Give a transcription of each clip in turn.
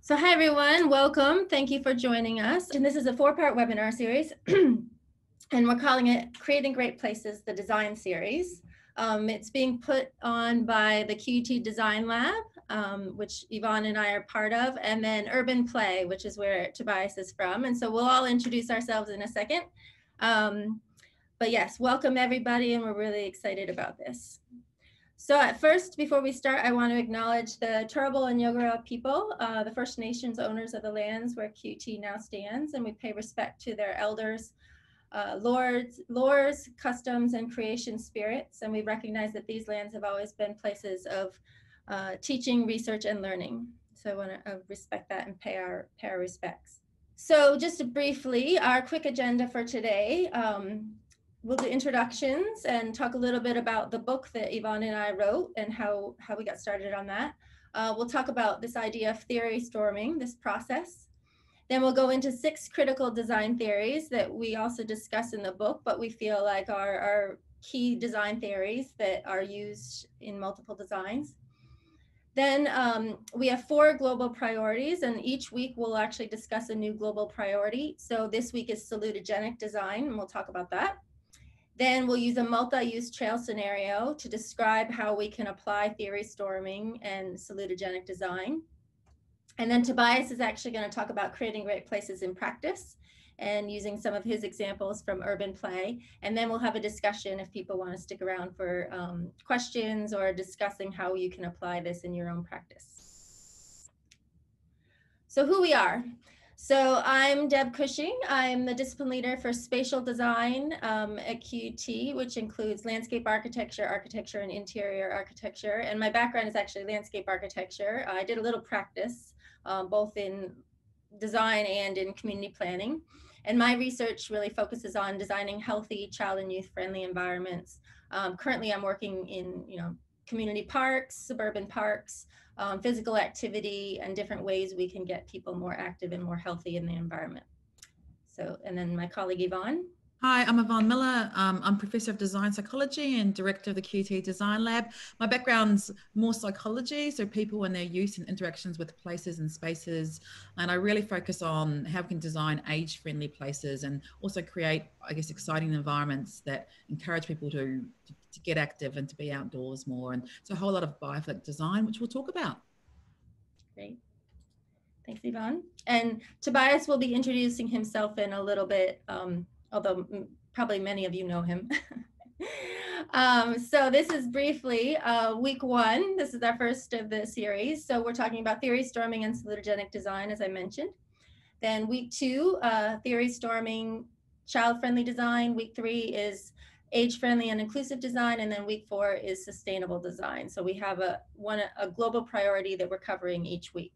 So hi everyone, welcome. Thank you for joining us. And this is a four-part webinar series. and we're calling it Creating Great Places, the Design Series. Um, it's being put on by the QUT Design Lab, um, which Evonne and I are part of, and then Urban Play, which is where Tobias is from. And so we'll all introduce ourselves in a second. Um, but yes, welcome everybody, and we're really excited about this. So at first, before we start, I want to acknowledge the Turrbal and Yugara people, uh, the First Nations owners of the lands where QT now stands, and we pay respect to their elders, uh, lords, lores, customs, and creation spirits. And we recognize that these lands have always been places of uh, teaching, research, and learning. So I want to uh, respect that and pay our, pay our respects. So just briefly, our quick agenda for today. Um, we'll do introductions and talk a little bit about the book that Evonne and I wrote and how, how we got started on that. Uh, we'll talk about this idea of theory storming, this process. Then we'll go into six critical design theories that we also discuss in the book, but we feel like are, are key design theories that are used in multiple designs. Then um, we have four global priorities, and each week we'll actually discuss a new global priority. So this week is salutogenic design, and we'll talk about that. Then we'll use a multi-use trail scenario to describe how we can apply theory storming and salutogenic design. And then Tobias is actually going to talk about creating great places in practice and using some of his examples from urban play. And then we'll have a discussion if people want to stick around for um, questions or discussing how you can apply this in your own practice. So who we are. So I'm Deb Cushing. I'm the discipline leader for spatial design um, at QUT, which includes landscape architecture, architecture, and interior architecture. And my background is actually landscape architecture. I did a little practice, um, both in design and in community planning. And my research really focuses on designing healthy child and youth friendly environments. Um, currently, I'm working in you know community parks, suburban parks, um, physical activity and different ways we can get people more active and more healthy in the environment. So, and then my colleague Evonne. Hi, I'm Evonne Miller. Um, I'm Professor of Design Psychology and Director of the QT Design Lab. My background's more psychology, so people and their use and interactions with places and spaces. And I really focus on how we can design age-friendly places and also create, I guess, exciting environments that encourage people to, to to get active and to be outdoors more. And it's a whole lot of biophilic design, which we'll talk about. Great. Thanks, Evonne. And Tobias will be introducing himself in a little bit, um, although probably many of you know him. um, so this is briefly uh, week one. This is our first of the series. So we're talking about theory storming and salutogenic design, as I mentioned. Then week two, uh, theory storming, child-friendly design. Week three is age-friendly and inclusive design, and then week four is sustainable design. So we have a one a global priority that we're covering each week.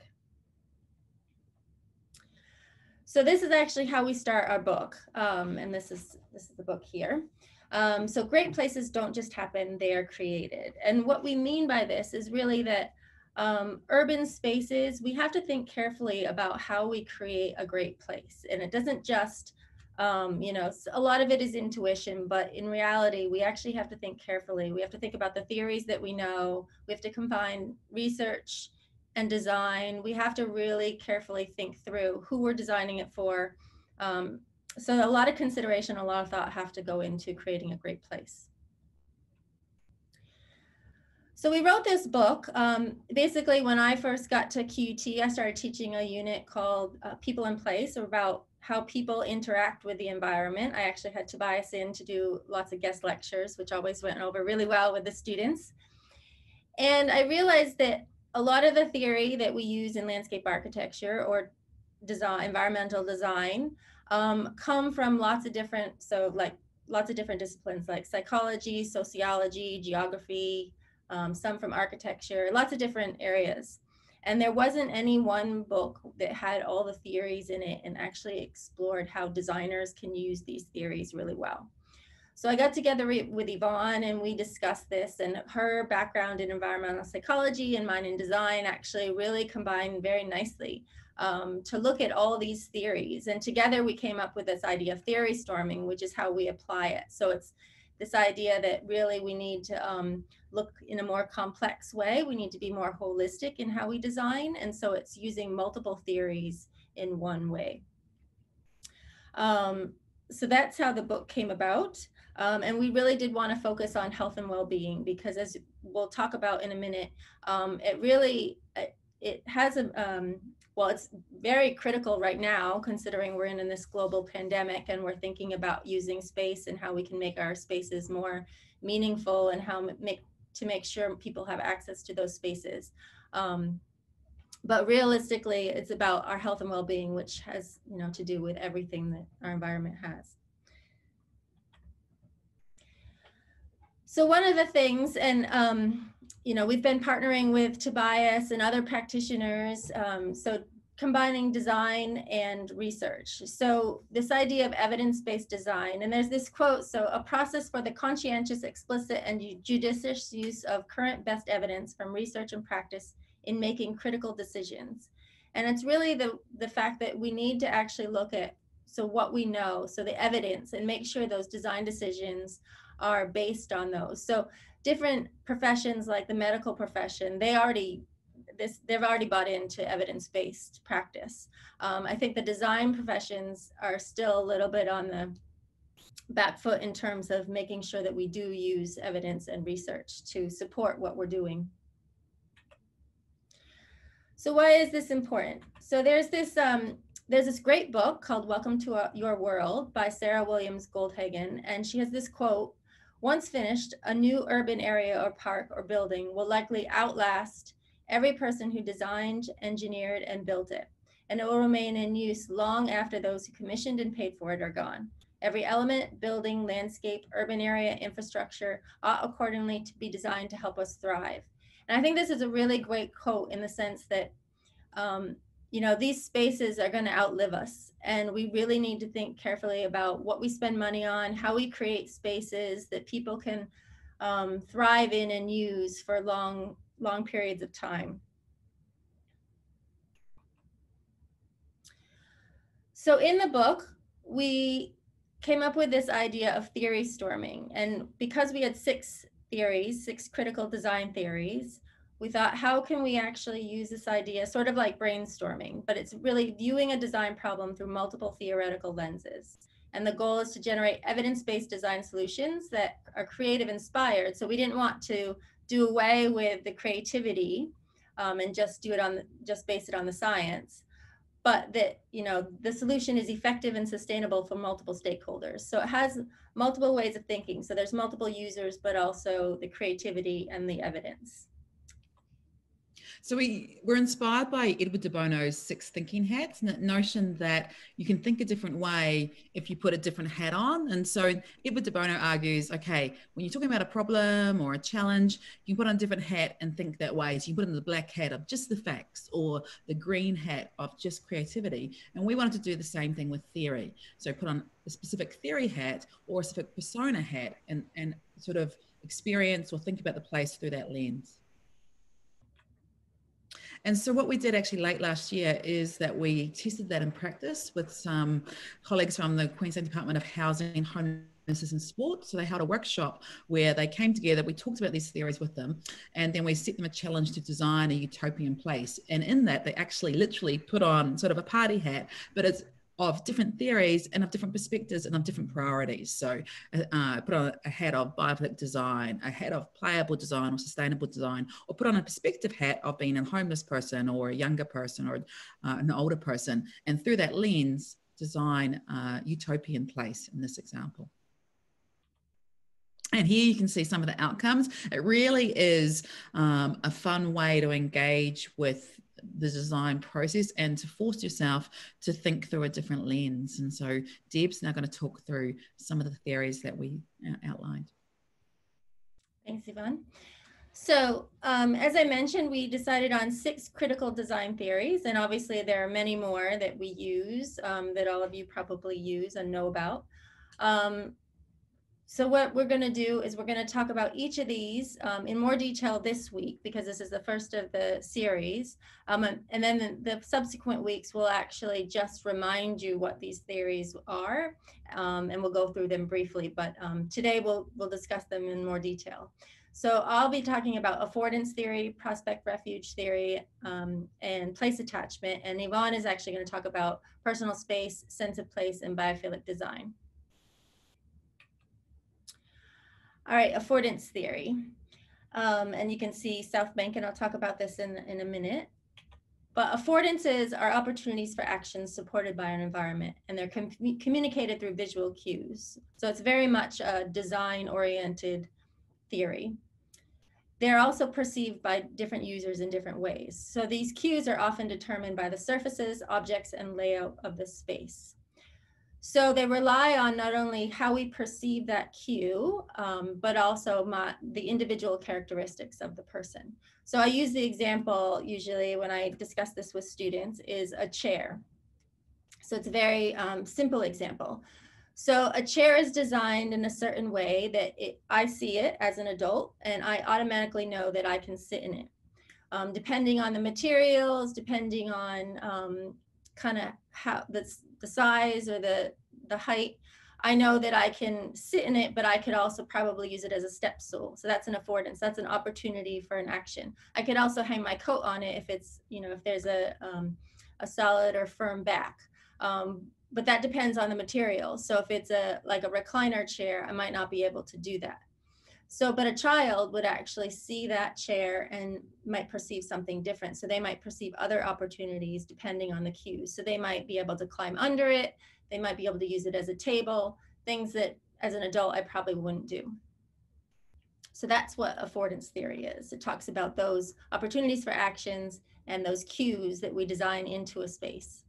So this is actually how we start our book, um, and this is this is the book here. Um, so great places don't just happen; they are created. And what we mean by this is really that um, urban spaces, we have to think carefully about how we create a great place, and it doesn't just um, you know, a lot of it is intuition, but in reality, we actually have to think carefully. We have to think about the theories that we know. We have to combine research and design. We have to really carefully think through who we're designing it for. Um, so a lot of consideration, a lot of thought have to go into creating a great place. So we wrote this book. Um, basically, when I first got to QUT, I started teaching a unit called uh, People in Place, about how people interact with the environment. I actually had Tobias in to do lots of guest lectures, which always went over really well with the students. And I realized that a lot of the theory that we use in landscape architecture or design, environmental design, um, come from lots of different, so like lots of different disciplines like psychology, sociology, geography, um, some from architecture, lots of different areas. And there wasn't any one book that had all the theories in it and actually explored how designers can use these theories really well. So I got together with Evonne and we discussed this and her background in environmental psychology and mine in design actually really combined very nicely um, to look at all these theories. And together we came up with this idea of theory storming, which is how we apply it. So it's this idea that really we need to um, look in a more complex way. We need to be more holistic in how we design. And so it's using multiple theories in one way. Um, so that's how the book came about. Um, and we really did want to focus on health and well-being because as we'll talk about in a minute, um, it really, it has a, um, well, it's very critical right now considering we're in, in this global pandemic and we're thinking about using space and how we can make our spaces more meaningful and how make to make sure people have access to those spaces. Um, but realistically, it's about our health and well-being, which has you know to do with everything that our environment has. So one of the things, and um, you know, we've been partnering with Tobias and other practitioners. Um, so combining design and research. So this idea of evidence-based design, and there's this quote, so a process for the conscientious, explicit, and judicious use of current best evidence from research and practice in making critical decisions. And it's really the, the fact that we need to actually look at, so what we know, so the evidence, and make sure those design decisions are based on those. So different professions like the medical profession, they already this they've already bought into evidence-based practice. Um, I think the design professions are still a little bit on the back foot in terms of making sure that we do use evidence and research to support what we're doing. So why is this important? So there's this um, there's this great book called Welcome to Your World by Sarah Williams Goldhagen, and she has this quote, once finished, a new urban area or park or building will likely outlast every person who designed, engineered, and built it, and it will remain in use long after those who commissioned and paid for it are gone. Every element, building, landscape, urban area, infrastructure ought accordingly to be designed to help us thrive. And I think this is a really great quote in the sense that, um, you know, these spaces are going to outlive us. And we really need to think carefully about what we spend money on, how we create spaces that people can um, thrive in and use for long long periods of time. So in the book, we came up with this idea of theory storming. And because we had six theories, six critical design theories, we thought, how can we actually use this idea, sort of like brainstorming, but it's really viewing a design problem through multiple theoretical lenses. And the goal is to generate evidence-based design solutions that are creative inspired. So we didn't want to do away with the creativity um, and just do it on just base it on the science but that you know the solution is effective and sustainable for multiple stakeholders so it has multiple ways of thinking so there's multiple users but also the creativity and the evidence so we were inspired by Edward de Bono's six thinking hats, and that notion that you can think a different way if you put a different hat on. And so Edward de Bono argues, okay, when you're talking about a problem or a challenge, you can put on a different hat and think that way. So you put on the black hat of just the facts or the green hat of just creativity. And we wanted to do the same thing with theory. So put on a specific theory hat or a specific persona hat and, and sort of experience or think about the place through that lens. And so what we did actually late last year is that we tested that in practice with some colleagues from the Queensland Department of Housing, Homelessness and Sport. So they held a workshop where they came together, we talked about these theories with them, and then we set them a challenge to design a utopian place. And in that, they actually literally put on sort of a party hat, but it's of different theories and of different perspectives and of different priorities. So uh, put on a hat of biophilic design, a hat of playable design or sustainable design, or put on a perspective hat of being a homeless person or a younger person or uh, an older person. And through that lens, design a utopian place in this example. And here you can see some of the outcomes. It really is um, a fun way to engage with the design process and to force yourself to think through a different lens. And so Deb's now going to talk through some of the theories that we uh, outlined. Thanks, Evonne. So um, as I mentioned, we decided on six critical design theories, and obviously there are many more that we use um, that all of you probably use and know about. Um, So what we're going to do is we're going to talk about each of these um, in more detail this week because this is the first of the series. Um, and, then the, the, subsequent weeks will actually just remind you what these theories are um, and we'll go through them briefly. But um, today we'll, we'll discuss them in more detail. So I'll be talking about affordance theory, prospect refuge theory, um, and place attachment. And Yvonne is actually going to talk about personal space, sense of place, and biophilic design. All right, affordance theory. Um, and you can see South Bank, and I'll talk about this in, in a minute. But affordances are opportunities for actions supported by an environment, and they're com communicated through visual cues. So it's very much a design-oriented theory. They're also perceived by different users in different ways. So these cues are often determined by the surfaces, objects, and layout of the space. So they rely on not only how we perceive that cue, um, but also my, the individual characteristics of the person. So I use the example usually when I discuss this with students is a chair. So it's a very um, simple example. So a chair is designed in a certain way that it, I see it as an adult and I automatically know that I can sit in it. Um, depending on the materials, depending on um, kind of how the, the size or the, the height, I know that I can sit in it, but I could also probably use it as a step stool. So that's an affordance. That's an opportunity for an action. I could also hang my coat on it if it's, you know, if there's a, um, a solid or firm back. Um, but that depends on the material. So if it's a like a recliner chair, I might not be able to do that. So, but a child would actually see that chair and might perceive something different. So they might perceive other opportunities depending on the cues. So they might be able to climb under it. They might be able to use it as a table, things that as an adult, I probably wouldn't do. So that's what affordance theory is. It talks about those opportunities for actions and those cues that we design into a space.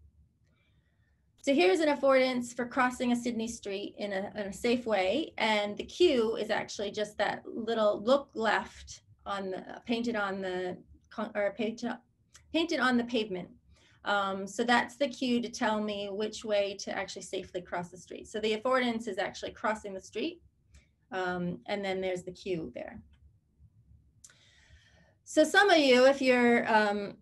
So here's an affordance for crossing a Sydney street in a, in a safe way. And the cue is actually just that little look left on the painted on the or painted, painted on the pavement. Um, so that's the cue to tell me which way to actually safely cross the street. So the affordance is actually crossing the street. Um, and then there's the cue there. So some of you, if you're um,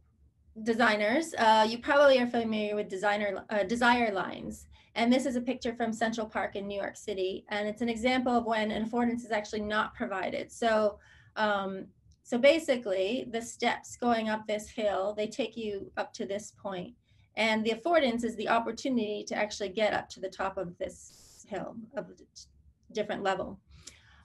designers, uh, you probably are familiar with designer uh, desire lines. And this is a picture from Central Park in New York City. And it's an example of when an affordance is actually not provided. So, um, so basically the steps going up this hill, they take you up to this point. And the affordance is the opportunity to actually get up to the top of this hill of a different level.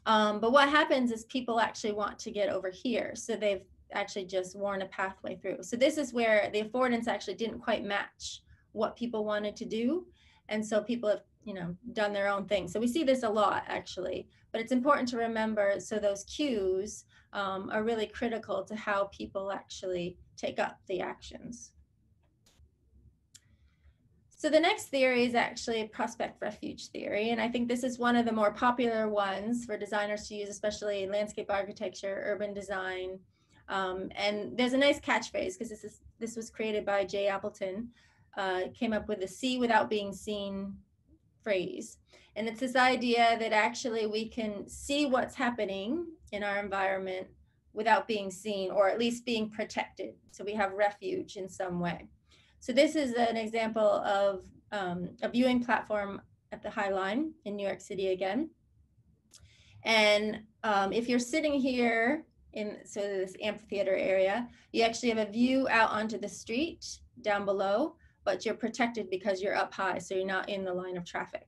Um, but what happens is people actually want to get over here. So they've actually just worn a pathway through. So this is where the affordance actually didn't quite match what people wanted to do. And so people have, you know, done their own thing. So we see this a lot actually, but it's important to remember. So those cues um, are really critical to how people actually take up the actions. So the next theory is actually prospect refuge theory. And I think this is one of the more popular ones for designers to use, especially landscape architecture, urban design, um, and there's a nice catchphrase because this is this was created by Jay Appleton. Uh, came up with the see without being seen phrase. And it's this idea that actually we can see what's happening in our environment without being seen or at least being protected. So we have refuge in some way. So this is an example of um, a viewing platform at the High Line in New York City again. And um, if you're sitting here in so this amphitheater area. You actually have a view out onto the street down below, but you're protected because you're up high, so you're not in the line of traffic.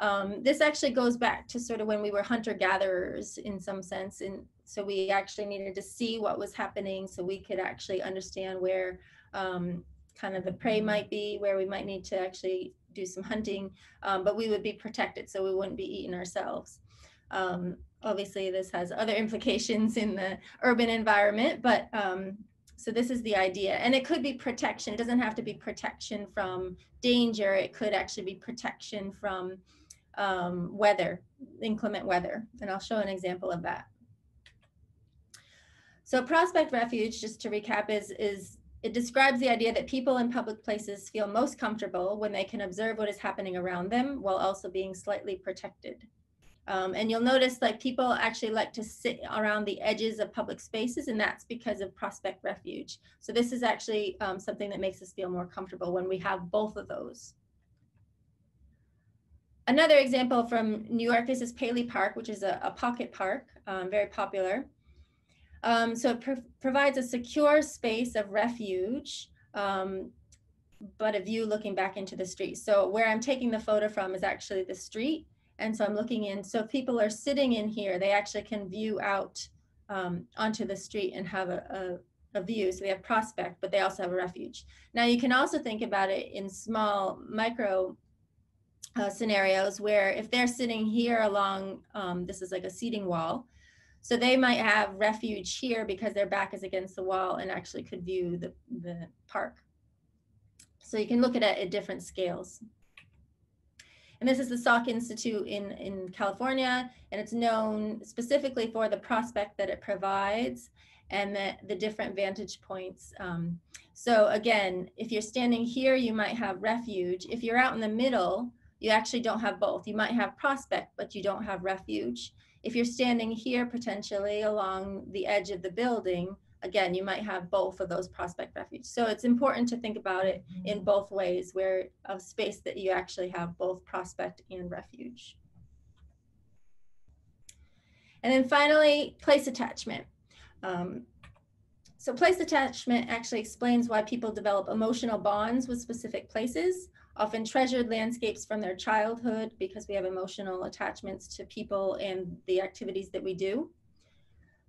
Um, this actually goes back to sort of when we were hunter gatherers in some sense. And so we actually needed to see what was happening so we could actually understand where um, kind of the prey might be, where we might need to actually do some hunting, um, but we would be protected so we wouldn't be eaten ourselves. Um, obviously this has other implications in the urban environment, but um, so this is the idea. And it could be protection. It doesn't have to be protection from danger. It could actually be protection from um, weather, inclement weather. And I'll show an example of that. So prospect refuge, just to recap, is, is it describes the idea that people in public places feel most comfortable when they can observe what is happening around them while also being slightly protected. Um, and you'll notice like people actually like to sit around the edges of public spaces and that's because of Prospect Refuge. So this is actually um, something that makes us feel more comfortable when we have both of those. Another example from New York is this Paley Park, which is a, a pocket park, um, very popular. Um, so it pro provides a secure space of refuge, um, but a view looking back into the street. So where I'm taking the photo from is actually the street and so I'm looking in. So if people are sitting in here, they actually can view out um, onto the street and have a, a, a, view. So they have prospect, but they also have a refuge. Now you can also think about it in small micro uh, scenarios where if they're sitting here along, um, this is like a seating wall, so they might have refuge here because their back is against the wall and actually could view the, the park. So you can look at it at different scales. And this is the Salk Institute in, in California, and it's known specifically for the prospect that it provides and the, the different vantage points. Um, so again, if you're standing here, you might have refuge. If you're out in the middle, you actually don't have both. You might have prospect, but you don't have refuge. If you're standing here potentially along the edge of the building, again, you might have both of those prospect refuge. So it's important to think about it in mm-hmm. both ways where a space that you actually have both prospect and refuge. And then finally, place attachment. Um, so place attachment actually explains why people develop emotional bonds with specific places, often treasured landscapes from their childhood because we have emotional attachments to people and the activities that we do.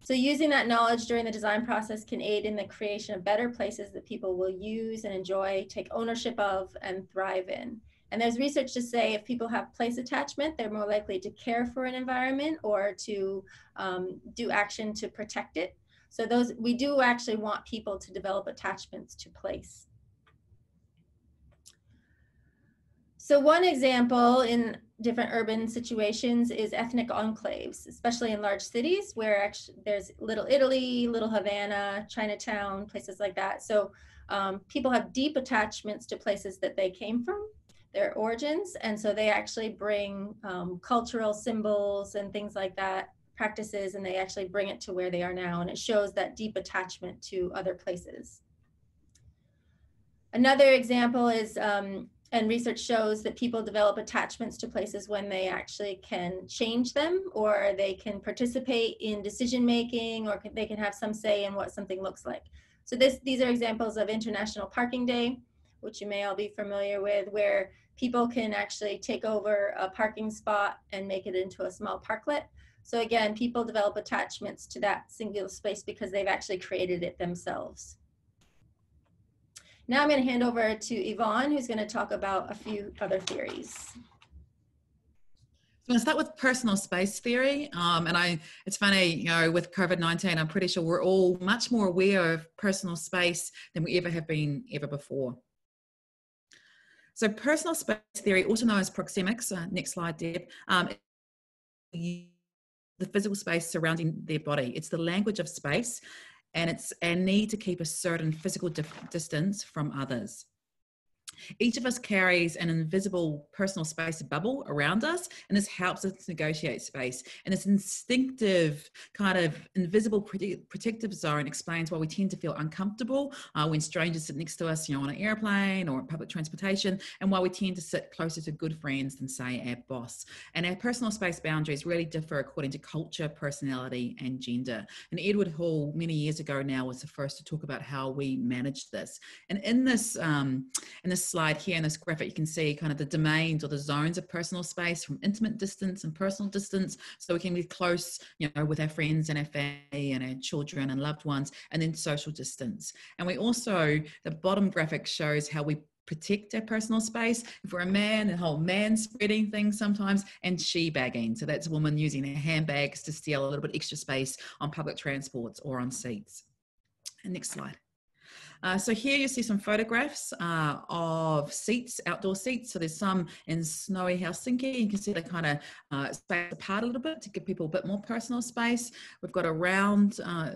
So using that knowledge during the design process can aid in the creation of better places that people will use and enjoy, take ownership of, and thrive in. And there's research to say if people have place attachment, they're more likely to care for an environment or to um, do action to protect it. So those we do actually want people to develop attachments to place. So one example in different urban situations is ethnic enclaves, especially in large cities where actually there's Little Italy, Little Havana, Chinatown, places like that. So um, people have deep attachments to places that they came from, their origins, and so they actually bring um, cultural symbols and things like that, practices, and they actually bring it to where they are now, and it shows that deep attachment to other places. Another example is um, and research shows that people develop attachments to places when they actually can change them or they can participate in decision making or they can have some say in what something looks like. So this, these are examples of International Parking Day, which you may all be familiar with, where people can actually take over a parking spot and make it into a small parklet. So again, people develop attachments to that singular space because they've actually created it themselves. Now I'm going to hand over to Evonne, who's going to talk about a few other theories. So I'm going to start with personal space theory. Um, and I, it's funny, you know, with COVID-19, I'm pretty sure we're all much more aware of personal space than we ever have been ever before. So personal space theory, also known as proxemics, uh, next slide, Deb, um, the physical space surrounding their body. It's the language of space and it's a need to keep a certain physical distance from others. Each of us carries an invisible personal space bubble around us, and this helps us negotiate space. And this instinctive kind of invisible protective zone explains why we tend to feel uncomfortable uh, when strangers sit next to us, you know, on an airplane or public transportation, and why we tend to sit closer to good friends than, say, our boss. And our personal space boundaries really differ according to culture, personality, and gender. And Edward Hall, many years ago now, was the first to talk about how we manage this. And in this, um, in this slide here in this graphic, you can see kind of the domains or the zones of personal space from intimate distance and personal distance. So we can be close, you know, with our friends and our family and our children and loved ones, and then social distance. And we also, the bottom graphic shows how we protect our personal space. If we're a man, the whole man spreading things sometimes, and she bagging. So that's a woman using her handbags to steal a little bit extra space on public transports or on seats. And next slide. Uh, so here you see some photographs uh, of seats, outdoor seats. So there's some in snowy Helsinki. You can see they kind of uh, space apart a little bit to give people a bit more personal space. We've got a round uh,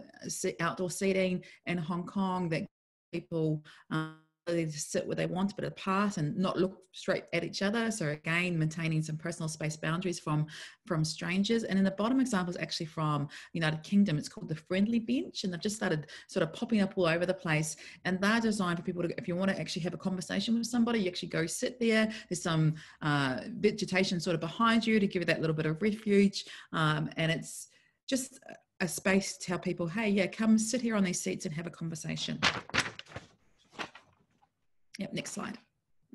outdoor seating in Hong Kong that people um, ability to sit where they want, but apart and not look straight at each other. So again, maintaining some personal space boundaries from from strangers. And in the bottom example is actually from United Kingdom. It's called the Friendly Bench, and they've just started sort of popping up all over the place. And they're designed for people to, if you want to actually have a conversation with somebody, you actually go sit there. There's some uh, vegetation sort of behind you to give you that little bit of refuge, um, and it's just a space to tell people, hey, yeah, come sit here on these seats and have a conversation. Yep, next slide.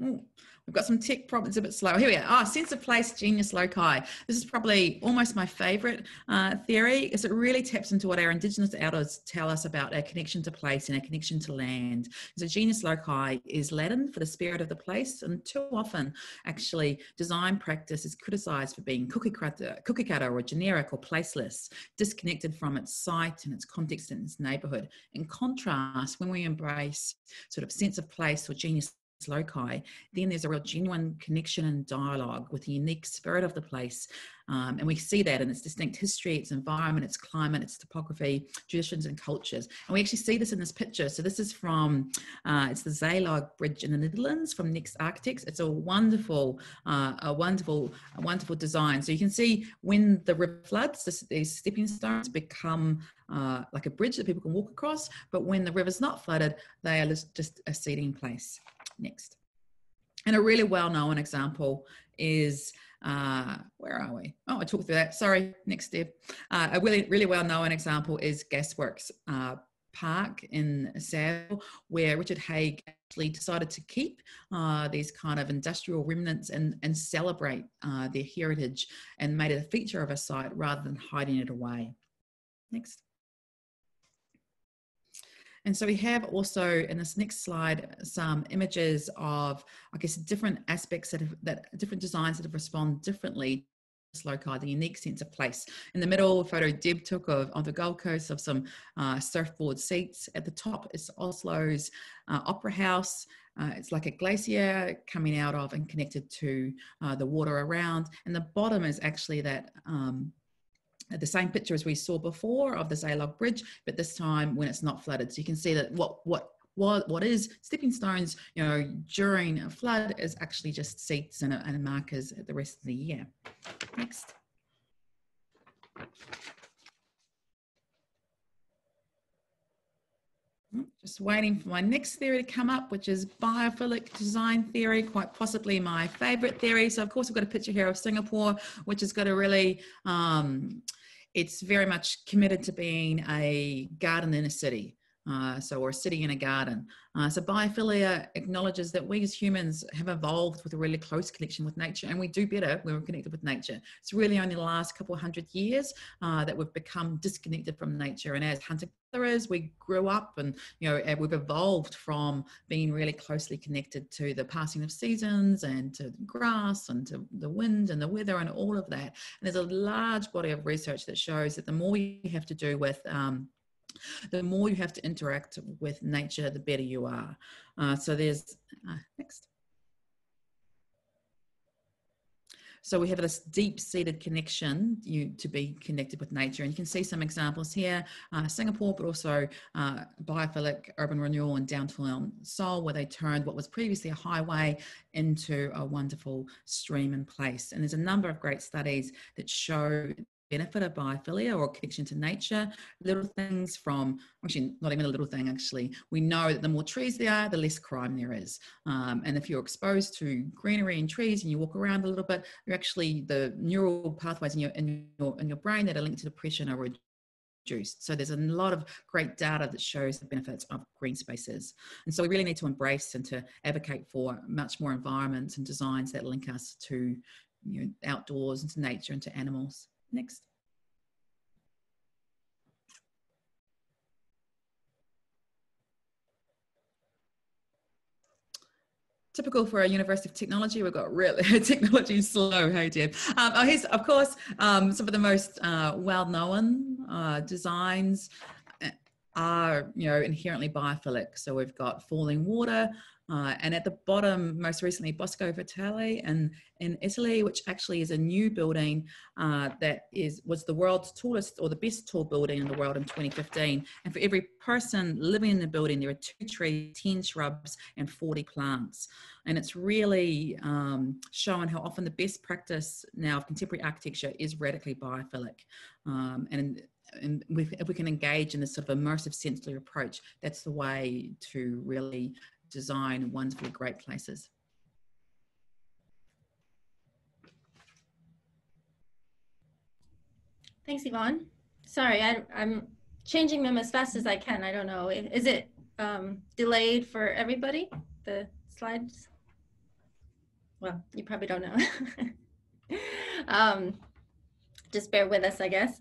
Ooh. We've got some tech problems a bit slow. Here we are. Ah, oh, sense of place, genius loci. This is probably almost my favorite uh, theory, is it really taps into what our Indigenous elders tell us about our connection to place and our connection to land. So genius loci is Latin for the spirit of the place, and too often, actually, design practice is criticised for being cookie cutter, cookie cutter or generic or placeless, disconnected from its site and its context and its neighbourhood. In contrast, when we embrace sort of sense of place or genius loci, then there's a real genuine connection and dialogue with the unique spirit of the place. Um, and we see that in its distinct history, its environment, its climate, its topography, traditions, and cultures. And we actually see this in this picture. So this is from, uh, it's the Zalige Bridge in the Netherlands from Next Architects. It's a wonderful, uh, a wonderful, a wonderful design. So you can see when the river floods, this, these stepping stones become uh, like a bridge that people can walk across. But when the river's not flooded, they are just a seating place. Next. And a really well-known example is uh, where are we? Oh, I talked through that. Sorry, next step. Uh, a really, really well-known example is Gasworks uh, Park in Seattle, where Richard Haag actually decided to keep uh, these kind of industrial remnants and, and celebrate uh, their heritage and made it a feature of a site rather than hiding it away. Next. And so we have also in this next slide some images of, I guess, different aspects that have, that different designs that have responded differently loci, the unique sense of place. In the middle, a photo Deb took of on the Gold Coast of some uh, surfboard seats. At the top is Oslo's uh, Opera House. Uh, it's like a glacier coming out of and connected to uh, the water around. And the bottom is actually that um, the same picture as we saw before of the Zalige Bridge, but this time when it's not flooded. So you can see that what what what, what is stepping stones, you know, during a flood is actually just seats and, and markers the rest of the year. Next. Hmm, just waiting for my next theory to come up, which is biophilic design theory, quite possibly my favorite theory. So of course I've got a picture here of Singapore, which has got a really, um, it's very much committed to being a garden in a city. Uh, so, or city in a garden. Uh, so, biophilia acknowledges that we as humans have evolved with a really close connection with nature, and we do better when we're connected with nature. It's really only the last couple hundred years uh, that we've become disconnected from nature. And as hunter gatherers, we grew up and you know we've evolved from being really closely connected to the passing of seasons and to grass and to the wind and the weather and all of that. And there's a large body of research that shows that the more you have to do with um, the more you have to interact with nature, the better you are. Uh, so there's, uh, next. So we have this deep-seated connection you to be connected with nature, and you can see some examples here: uh, Singapore, but also uh, biophilic urban renewal in downtown Seoul, where they turned what was previously a highway into a wonderful stream and place. And there's a number of great studies that show benefit of biophilia or connection to nature. Little things from, actually, not even a little thing, actually. We know that the more trees there are, the less crime there is. Um, and if you're exposed to greenery and trees and you walk around a little bit, you're actually, the neural pathways in your, in your, in your brain that are linked to depression are reduced. So there's a lot of great data that shows the benefits of green spaces. And so we really need to embrace and to advocate for much more environments and designs that link us to you know, outdoors and to nature and to animals. Next. typical for a university of technology we've got really technology slow hey Deb. Um, oh, here's of course um, some of the most uh, well-known uh, designs are, you know, inherently biophilic. So we've got Fallingwater, uh, and at the bottom, most recently, Bosco Verticale and in Italy, which actually is a new building uh, that is was the world's tallest or the best tall building in the world in 2015. And for every person living in the building, there are two trees, 10 shrubs, and 40 plants. And it's really um, shown how often the best practice now of contemporary architecture is radically biophilic. Um, and and if we can engage in this sort of immersive sensory approach, that's the way to really design wonderfully great places. Thanks, Evonne. Sorry, I, am changing them as fast as I can. I don't know. Is it um, delayed for everybody, the slides? Well, you probably don't know. um, just bear with us, I guess.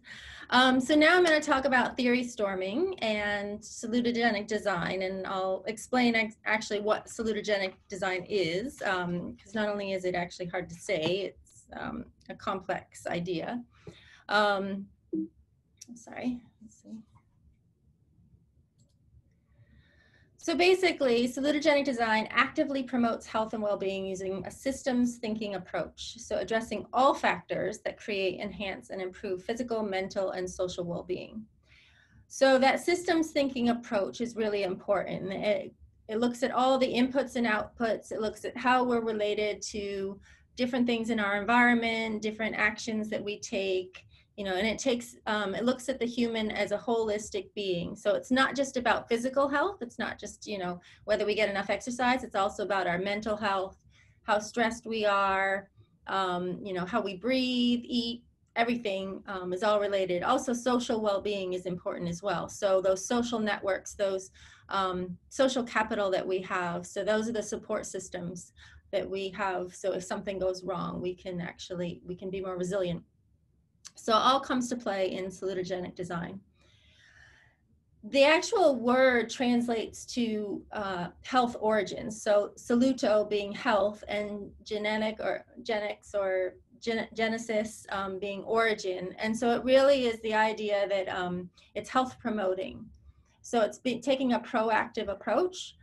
Um, so now I'm going to talk about theory storming and salutogenic design, and I'll explain actually what salutogenic design is, because um, not only is it actually hard to say, it's um, a complex idea. Um, sorry, let's see. So basically, salutogenic design actively promotes health and well-being using a systems thinking approach. So addressing all factors that create, enhance, and improve physical, mental, and social well-being. So that systems thinking approach is really important. It, it looks at all the inputs and outputs. It looks at how we're related to different things in our environment, different actions that we take, you know and it takes um, it looks at the human as a holistic being. So it's not just about physical health it's not just you know whether we get enough exercise it's also about our mental health how stressed we are um, you know how we breathe eat everything um, is all related. Also social well-being is important as well. So those social networks those um, social capital that we have so those are the support systems that we have. So if something goes wrong we can actually we can be more resilient so all comes to play in salutogenic design. The actual word translates to uh, health origins. So saluto being health and genetic or genetics or gen genesis um, being origin. And so it really is the idea that um, it's health promoting. So it's taking a proactive approach.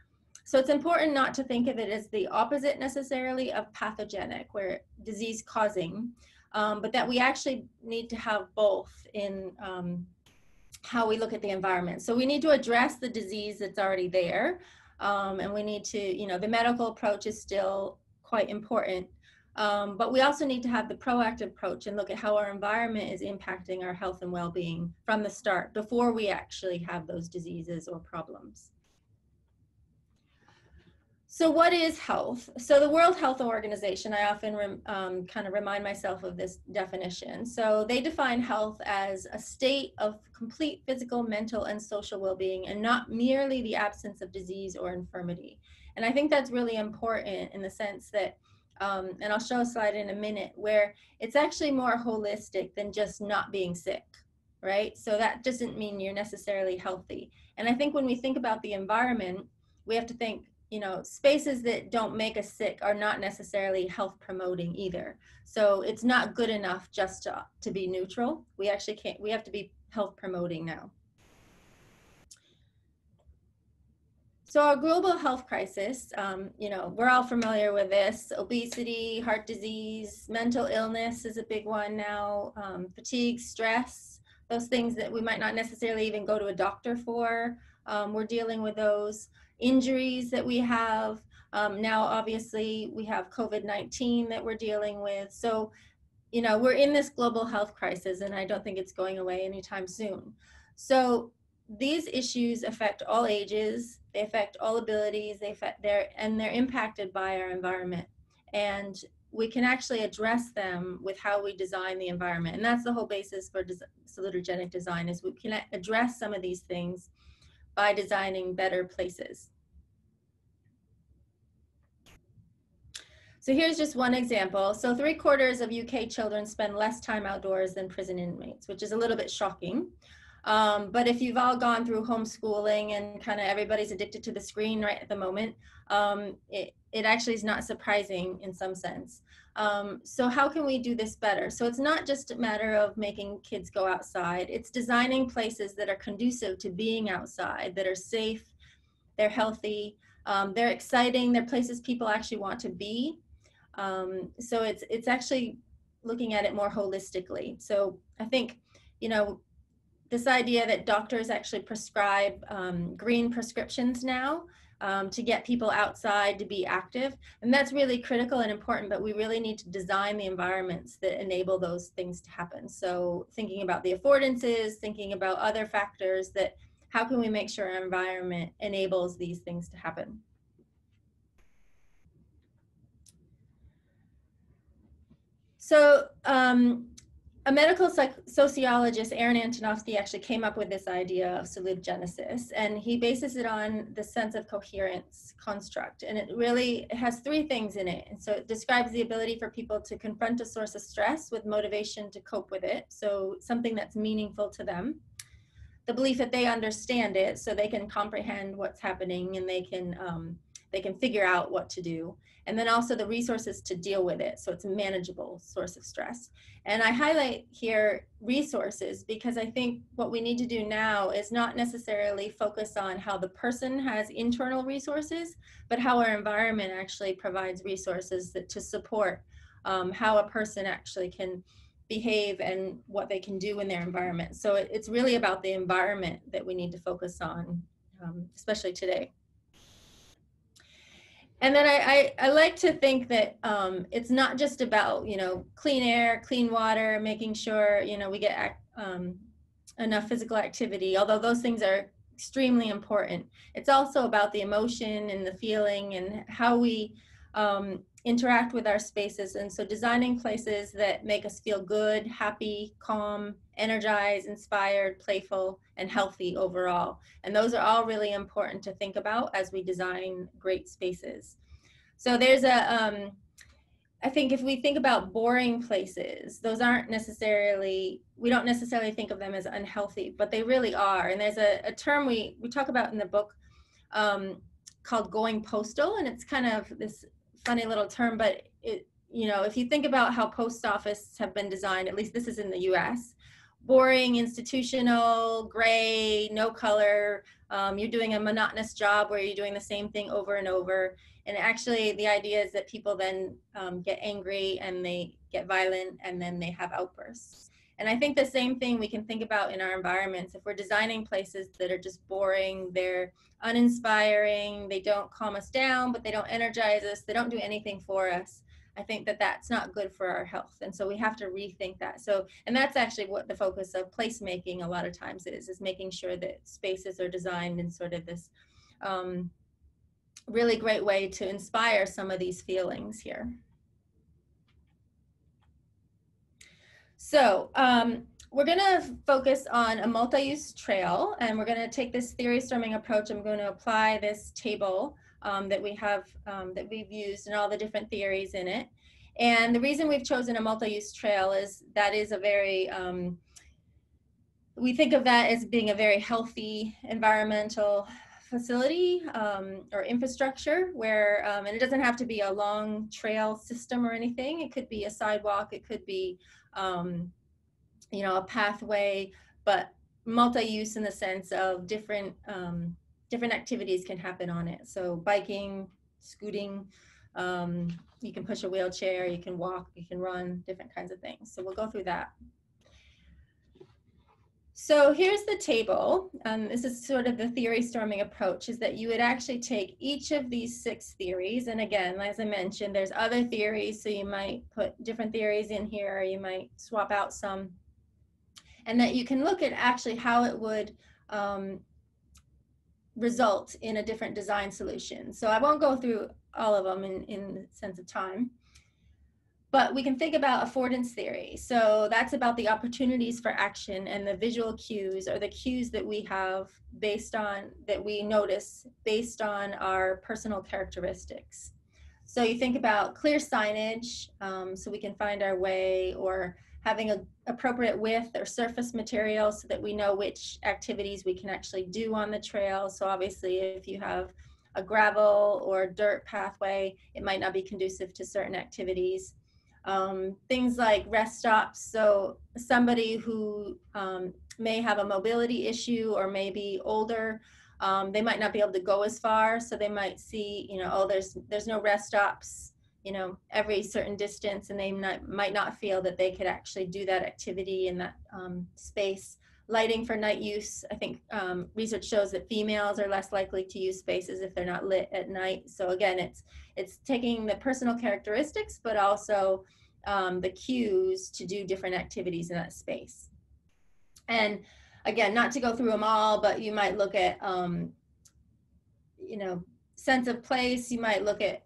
So it's important not to think of it as the opposite necessarily of pathogenic, where disease causing, um, but that we actually need to have both in um, how we look at the environment. So we need to address the disease that's already there. Um, and we need to, you know, the medical approach is still quite important. Um, but we also need to have the proactive approach and look at how our environment is impacting our health and well-being from the start before we actually have those diseases or problems. So what is health? So the World Health Organization, I often um, kind of remind myself of this definition. So they define health as a state of complete physical, mental, and social well-being, and not merely the absence of disease or infirmity. And I think that's really important in the sense that, um, and I'll show a slide in a minute, where it's actually more holistic than just not being sick, right? So that doesn't mean you're necessarily healthy. And I think when we think about the environment, we have to think you know, spaces that don't make us sick are not necessarily health promoting either. So it's not good enough just to, to be neutral. We actually can't, we have to be health promoting now. So our global health crisis, um, you know, we're all familiar with this. Obesity, heart disease, mental illness is a big one now, um, fatigue, stress, those things that we might not necessarily even go to a doctor for. Um, we're dealing with those injuries that we have. Um, now, obviously, we have COVID 19 that we're dealing with. So, you know, we're in this global health crisis, and I don't think it's going away anytime soon. So, these issues affect all ages, they affect all abilities, they affect their, and they're impacted by our environment. And we can actually address them with how we design the environment. And that's the whole basis for des- salutogenic design is we can address some of these things by designing better places. So here's just one example. So three quarters of UK children spend less time outdoors than prison inmates, which is a little bit shocking. Um, but if you've all gone through homeschooling and kind of everybody's addicted to the screen right at the moment, um, it, it actually is not surprising in some sense. Um, so how can we do this better? So it's not just a matter of making kids go outside. It's designing places that are conducive to being outside, that are safe, they're healthy, um, they're exciting, they're places people actually want to be. Um, so it's it's actually looking at it more holistically. So I think, you know, this idea that doctors actually prescribe um, green prescriptions now um, to get people outside to be active. And that's really critical and important, but we really need to design the environments that enable those things to happen. So thinking about the affordances, thinking about other factors that how can we make sure our environment enables these things to happen? So um, a medical psych- sociologist, Aaron Antonovsky, actually came up with this idea of salutogenesis, and he bases it on the sense of coherence construct. And it really has three things in it. And so it describes the ability for people to confront a source of stress with motivation to cope with it, so something that's meaningful to them. The belief that they understand it, so they can comprehend what's happening and they can um, they can figure out what to do. And then also the resources to deal with it. So it's a manageable source of stress. And i highlight here resources because i think what we need to do now is not necessarily focus on how the person has internal resources but how our environment actually provides resources that, to support um, how a person actually can behave and what they can do in their environment. So it, it's really about the environment that we need to focus on um, especially today and then I, I, I, like to think that um, it's not just about you know clean air clean water making sure you know we get um, enough physical activity although those things are extremely important. It's also about the emotion and the feeling and how we um, interact with our spaces. And so designing places that make us feel good happy calm energized inspired playful and healthy overall and those are all really important to think about as we design great spaces so there's a um, I think if we think about boring places, those aren't necessarily, we don't necessarily think of them as unhealthy, but they really are. And there's a, a term we, we talk about in the book um, called going postal. And it's kind of this funny little term, but it, you know, if you think about how post office have been designed, at least this is in the US, boring, institutional, gray, no color. Um, you're doing a monotonous job where you're doing the same thing over and over. And actually, the idea is that people then um, get angry and they get violent and then they have outbursts. And I think the same thing we can think about in our environments. If we're designing places that are just boring, they're uninspiring, they don't calm us down, but they don't energize us, they don't do anything for us. I think that that's not good for our health. And so we have to rethink that. So, and that's actually what the focus of placemaking a lot of times is, is making sure that spaces are designed in sort of this um, really great way to inspire some of these feelings here. So um, we're going to focus on a multi-use trail, and we're going to take this theory storming approach. I'm going to apply this table um, that we have, um, that we've used and all the different theories in it. And the reason we've chosen a multi-use trail is that is a very, um, we think of that as being a very healthy environmental facility um, or infrastructure where, um, and it doesn't have to be a long trail system or anything. It could be a sidewalk, it could be um, you know, a pathway, but multi-use in the sense of different um, different activities can happen on it. So biking, scooting, um, you can push a wheelchair, you can walk, you can run, different kinds of things. So we'll go through that. So here's the table. Um, this is sort of the theory storming approach is that you would actually take each of these six theories. And again, as I mentioned, there's other theories. So you might put different theories in here, or you might swap out some. And that you can look at actually how it would um, result in a different design solution. So I won't go through all of them in, in the sense of time. But we can think about affordance theory. So that's about the opportunities for action and the visual cues or the cues that we have based on, that we notice based on our personal characteristics. So you think about clear signage, um, so we can find our way, or having a appropriate width or surface material so that we know which activities we can actually do on the trail. So obviously if you have a gravel or dirt pathway, it might not be conducive to certain activities. Um, things like rest stops. So somebody who um, may have a mobility issue or may be older, um, they might not be able to go as far. So they might see, you know, oh, there's there's no rest stops you know every certain distance and they not, might not feel that they could actually do that activity in that um, space. Lighting for night use i think um, research shows that females are less likely to use spaces if they're not lit at night. So again it's it's taking the personal characteristics but also um, the cues to do different activities in that space. And again not to go through them all but you might look at um, you know sense of place. You might look at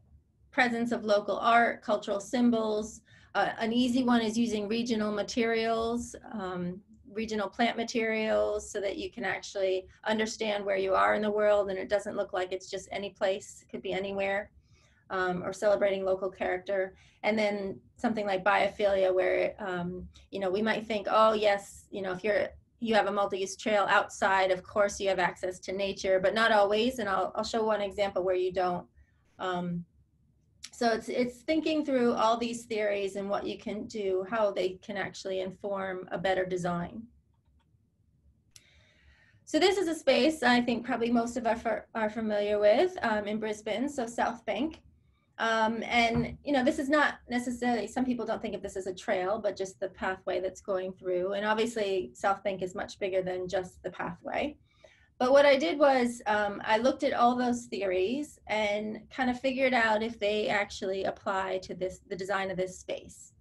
presence of local art, cultural symbols. Uh, an easy one is using regional materials, um, regional plant materials, so that you can actually understand where you are in the world and it doesn't look like it's just any place, it could be anywhere. Um, or celebrating local character. And then something like biophilia, where um, you know we might think, oh yes, you know if you're you have a multi-use trail outside, of course you have access to nature, but not always. And I'll I'll show one example where you don't. Um, so it's it's thinking through all these theories and what you can do how they can actually inform a better design. So this is a space i think probably most of us are, familiar with um, in brisbane so south bank. Um, and you know this is not necessarily some people don't think of this as a trail but just the pathway that's going through. And obviously south bank is much bigger than just the pathway but what I did was um, I looked at all those theories and kind of figured out if they actually apply to this the design of this space.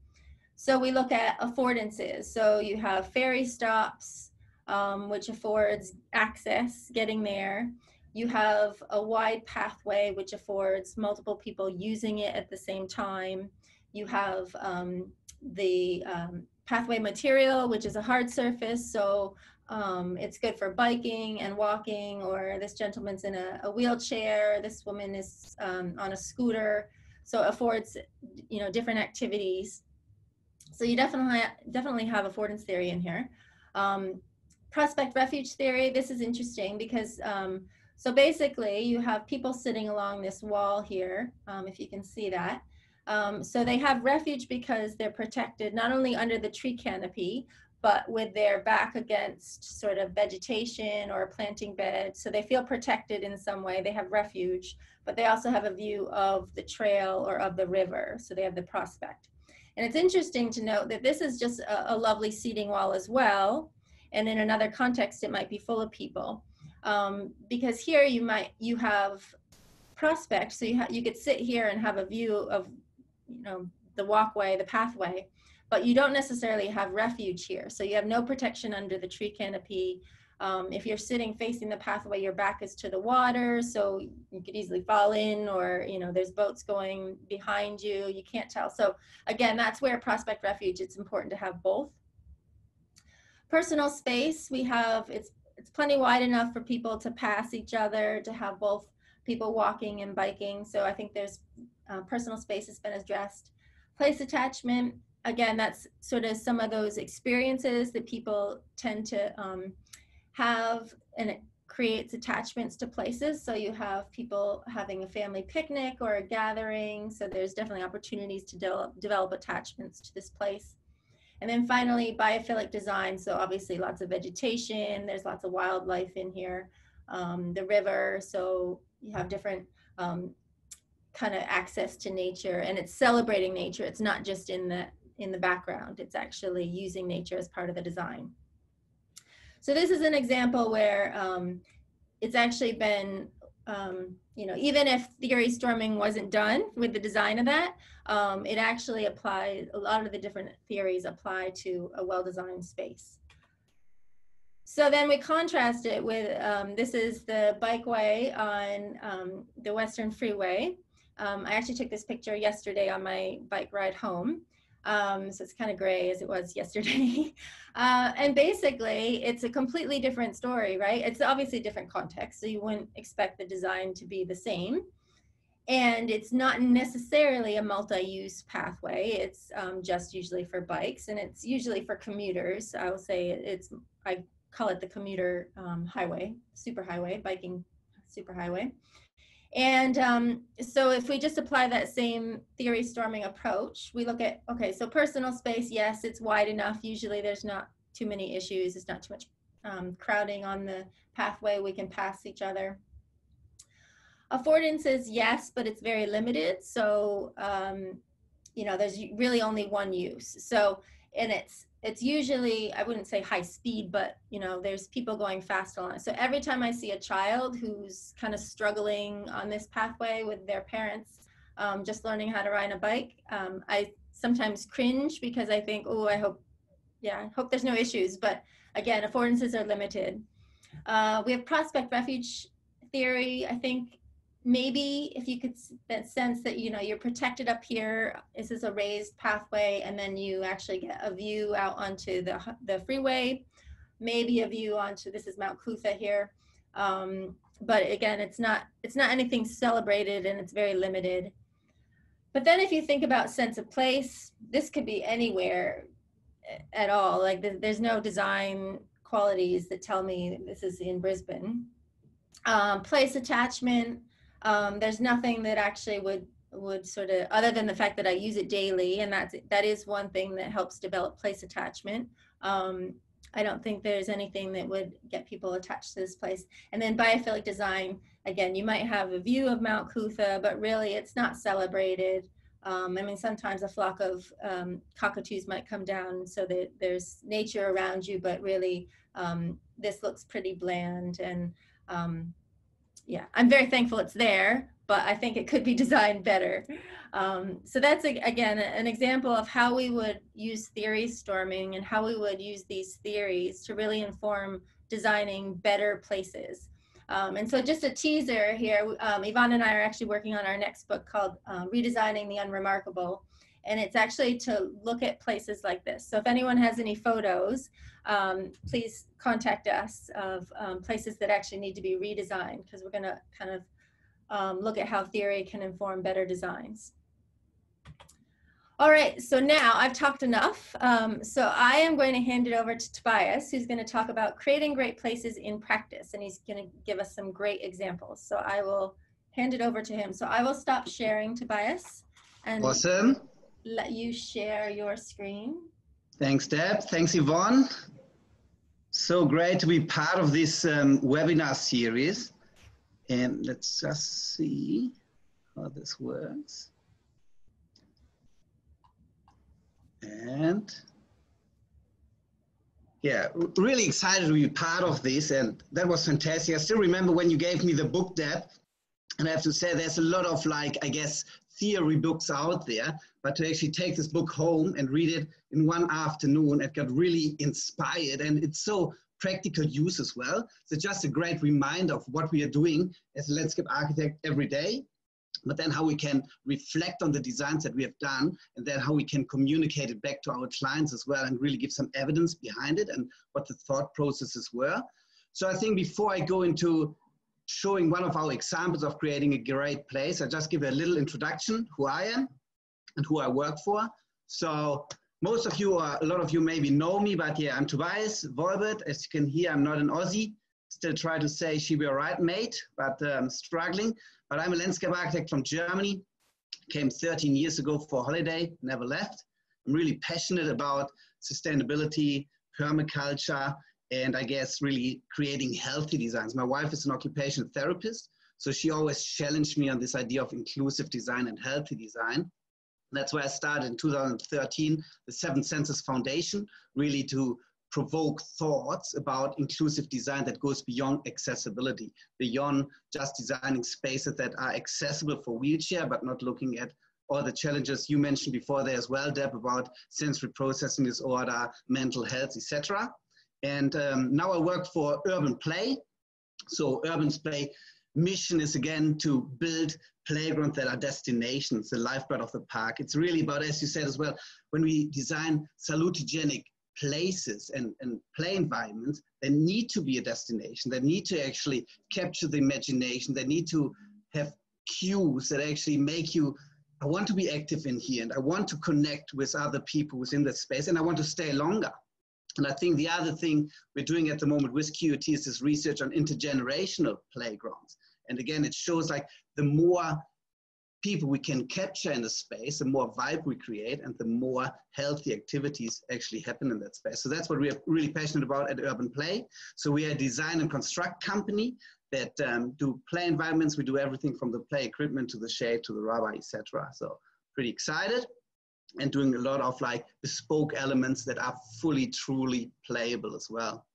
So we look at affordances. So you have ferry stops, um, which affords access, getting there. You have a wide pathway, which affords multiple people using it at the same time. You have um, the um, pathway material, which is a hard surface. So um, it's good for biking and walking, or this gentleman's in a, a wheelchair, this woman is um, on a scooter. So affords, you know, different activities. So you definitely definitely have affordance theory in here. Um, prospect refuge theory. This is interesting because um, so basically you have people sitting along this wall here, um, if you can see that. Um, so they have refuge because they're protected not only under the tree canopy, but with their back against sort of vegetation or a planting bed. So they feel protected in some way. They have refuge, but they also have a view of the trail or of the river. So they have the prospect. And it's interesting to note that this is just a, a lovely seating wall as well. And in another context, it might be full of people. Um, because here you might, you have prospect. So you, ha- you could sit here and have a view of, you know, the walkway, the pathway but you don't necessarily have refuge here. So you have no protection under the tree canopy. Um, if you're sitting facing the pathway, your back is to the water, so you could easily fall in, or you know, there's boats going behind you. You can't tell. So again, that's where prospect refuge. It's important to have both. Personal space, we have it's it's plenty wide enough for people to pass each other, to have both people walking and biking. So I think there's uh, personal space has been addressed. Place attachment, again, that's sort of some of those experiences that people tend to um, have, and it creates attachments to places. So you have people having a family picnic or a gathering. So there's definitely opportunities to de- develop attachments to this place. And then finally, biophilic design. So obviously, lots of vegetation. There's lots of wildlife in here. Um, the river. So you have different um, kind of access to nature, and it's celebrating nature. It's not just in the in the background. It's actually using nature as part of the design. So this is an example where um, it's actually been, um, you know, even if theory storming wasn't done with the design of that, um, it actually applies, a lot of the different theories apply to a well-designed space. So then we contrast it with, um, this is the bikeway on um, the Western Freeway. Um, I actually took this picture yesterday on my bike ride home. Um, so it's kind of gray as it was yesterday. uh, and basically, it's a completely different story, right? It's obviously a different context, so you wouldn't expect the design to be the same. and it's not necessarily a multi-use pathway. It's um, just usually for bikes, and it's usually for commuters. I will say it's I call it the commuter um, highway, super highway, biking super highway. And um, so if we just apply that same theory storming approach, we look at, okay, so personal space, yes, it's wide enough. Usually there's not too many issues. It's not too much um, crowding on the pathway. We can pass each other. Affordances, yes, but it's very limited. So, um, you know, there's really only one use. So, and it's it's usually i wouldn't say high speed but you know there's people going fast along so every time i see a child who's kind of struggling on this pathway with their parents um, just learning how to ride a bike um, i sometimes cringe because i think oh i hope yeah i hope there's no issues but again affordances are limited. Uh, we have prospect refuge theory i think maybe if you could sense that you know you're protected up here this is a raised pathway and then you actually get a view out onto the the freeway maybe a view onto this is mount Coot-tha here. Um, but again it's not it's not anything celebrated and it's very limited. But then if you think about sense of place this could be anywhere at all. Like there's no design qualities that tell me this is in brisbane. Um, place attachment um, there's nothing that actually would would sort of other than the fact that I use it daily and that's that is one thing that helps develop place attachment. Um, I don't think there's anything that would get people attached to this place. And then biophilic design, again, you might have a view of Mount Coot-tha, but really it's not celebrated. Um, I mean, sometimes a flock of um, cockatoos might come down so that there's nature around you, but really um, this looks pretty bland and um, yeah, I'm very thankful it's there, but I think it could be designed better. Um, so that's a, again an example of how we would use theory storming and how we would use these theories to really inform designing better places. Um, and so just a teaser here, um, Evonne and I are actually working on our next book called uh, Redesigning the Unremarkable. And it's actually to look at places like this. So if anyone has any photos, um, please contact us of um, places that actually need to be redesigned because we're going to kind of um, look at how theory can inform better designs. All right, so now I've talked enough. Um, so I am going to hand it over to Tobias, who's going to talk about creating great places in practice, and he's going to give us some great examples. So I will hand it over to him. So I will stop sharing, Tobias, and awesome. Let you share your screen. Thanks, Deb. Thanks, Evonne. So great to be part of this um, webinar series. And let's just see how this works. And yeah, really excited to be part of this. And that was fantastic. I still remember when you gave me the book, Deb. And I have to say, there's a lot of like, I guess, theory books out there, but to actually take this book home and read it in one afternoon, it got really inspired and it's so practical use as well. So just a great reminder of what we are doing as a landscape architect every day, but then how we can reflect on the designs that we have done and then how we can communicate it back to our clients as well and really give some evidence behind it and what the thought processes were. So I think before I go into showing one of our examples of creating a great place, I just give a little introduction, who I am and who I work for. So most of you, or a lot of you maybe know me, but yeah, I'm Tobias Volbert. As you can hear, I'm not an Aussie. Still try to say she be alright, mate, but um, struggling. But I'm a landscape architect from Germany. Came 13 years ago for a holiday, never left. I'm really passionate about sustainability, permaculture, and I guess really creating healthy designs. My wife is an occupational therapist, so she always challenged me on this idea of inclusive design and healthy design. That's where I started in 2013 the Seven Senses Foundation, really to provoke thoughts about inclusive design that goes beyond accessibility, beyond just designing spaces that are accessible for wheelchair, but not looking at all the challenges you mentioned before there as well, Deb, about sensory processing disorder, mental health, etc. And um, now I work for Urban Play. So Urban Play mission is again to build playgrounds that are destinations, the lifeblood of the park. It's really about, as you said as well, when we design salutogenic places and, and play environments, they need to be a destination. They need to actually capture the imagination. They need to have cues that actually make you I want to be active in here and I want to connect with other people within that space and I want to stay longer. And I think the other thing we're doing at the moment with QUT is this research on intergenerational playgrounds. And again, it shows like the more people we can capture in the space, the more vibe we create and the more healthy activities actually happen in that space. So that's what we are really passionate about at Urban Play. So we are a design and construct company that um, do play environments. We do everything from the play equipment to the shade to the rubber, etc. So pretty excited and doing a lot of like bespoke elements that are fully, truly playable as well.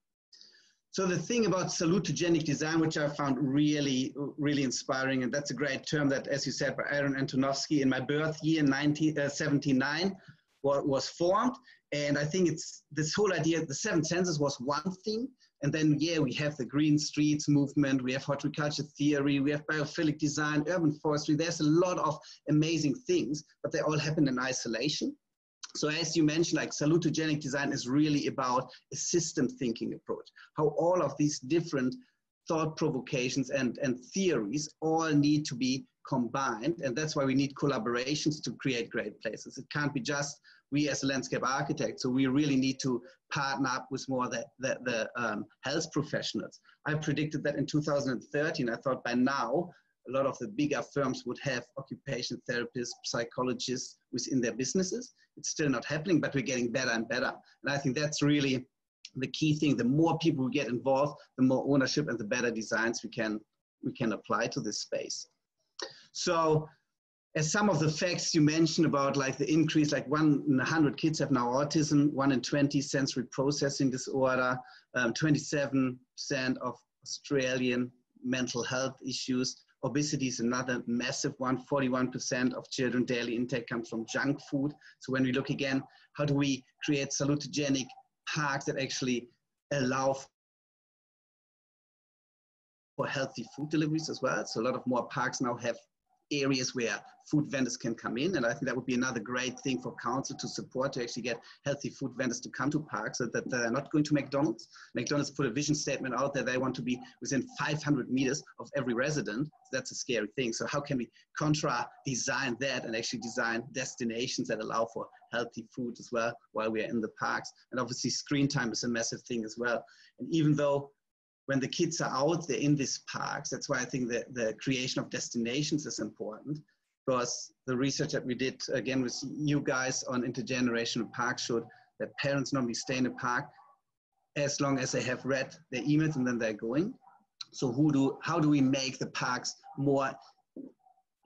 So the thing about salutogenic design, which I found really, really inspiring, and that's a great term that, as you said, by Aaron Antonovsky in my birth year, 1979, uh, was formed. And I think it's this whole idea, the seven senses was one thing, and then, yeah, we have the green streets movement, we have horticulture theory, we have biophilic design, urban forestry. There's a lot of amazing things, but they all happen in isolation. So as you mentioned, like salutogenic design is really about a system thinking approach, how all of these different thought provocations and, and theories all need to be combined. And that's why we need collaborations to create great places. It can't be just we as a landscape architect. So we really need to partner up with more the, the, the um, health professionals. I predicted that in 2013. I thought by now a lot of the bigger firms would have occupation therapists, psychologists within their businesses. It's still not happening, but we're getting better and better. And I think that's really the key thing. The more people we get involved, the more ownership and the better designs we can we can apply to this space. So as some of the facts you mentioned about like the increase, like one in 100 kids have now autism, one in 20 sensory processing disorder, um, 27% of Australian mental health issues. Obesity is another massive one. 41% of children daily intake comes from junk food. So when we look again, how do we create salutogenic parks that actually allow for healthy food deliveries as well. So a lot of more parks now have areas where food vendors can come in. And I think that would be another great thing for council to support to actually get healthy food vendors to come to parks so that they're not going to McDonald's. McDonald's put a vision statement out there. They want to be within 500 meters of every resident. That's a scary thing. So how can we contra design that and actually design destinations that allow for healthy food as well while we're in the parks? And obviously screen time is a massive thing as well. And even though when the kids are out there in these parks, that's why I think that the creation of destinations is important because the research that we did again with you guys on intergenerational parks showed that parents normally stay in a park as long as they have read their emails and then they're going. So who do, how do we make the parks more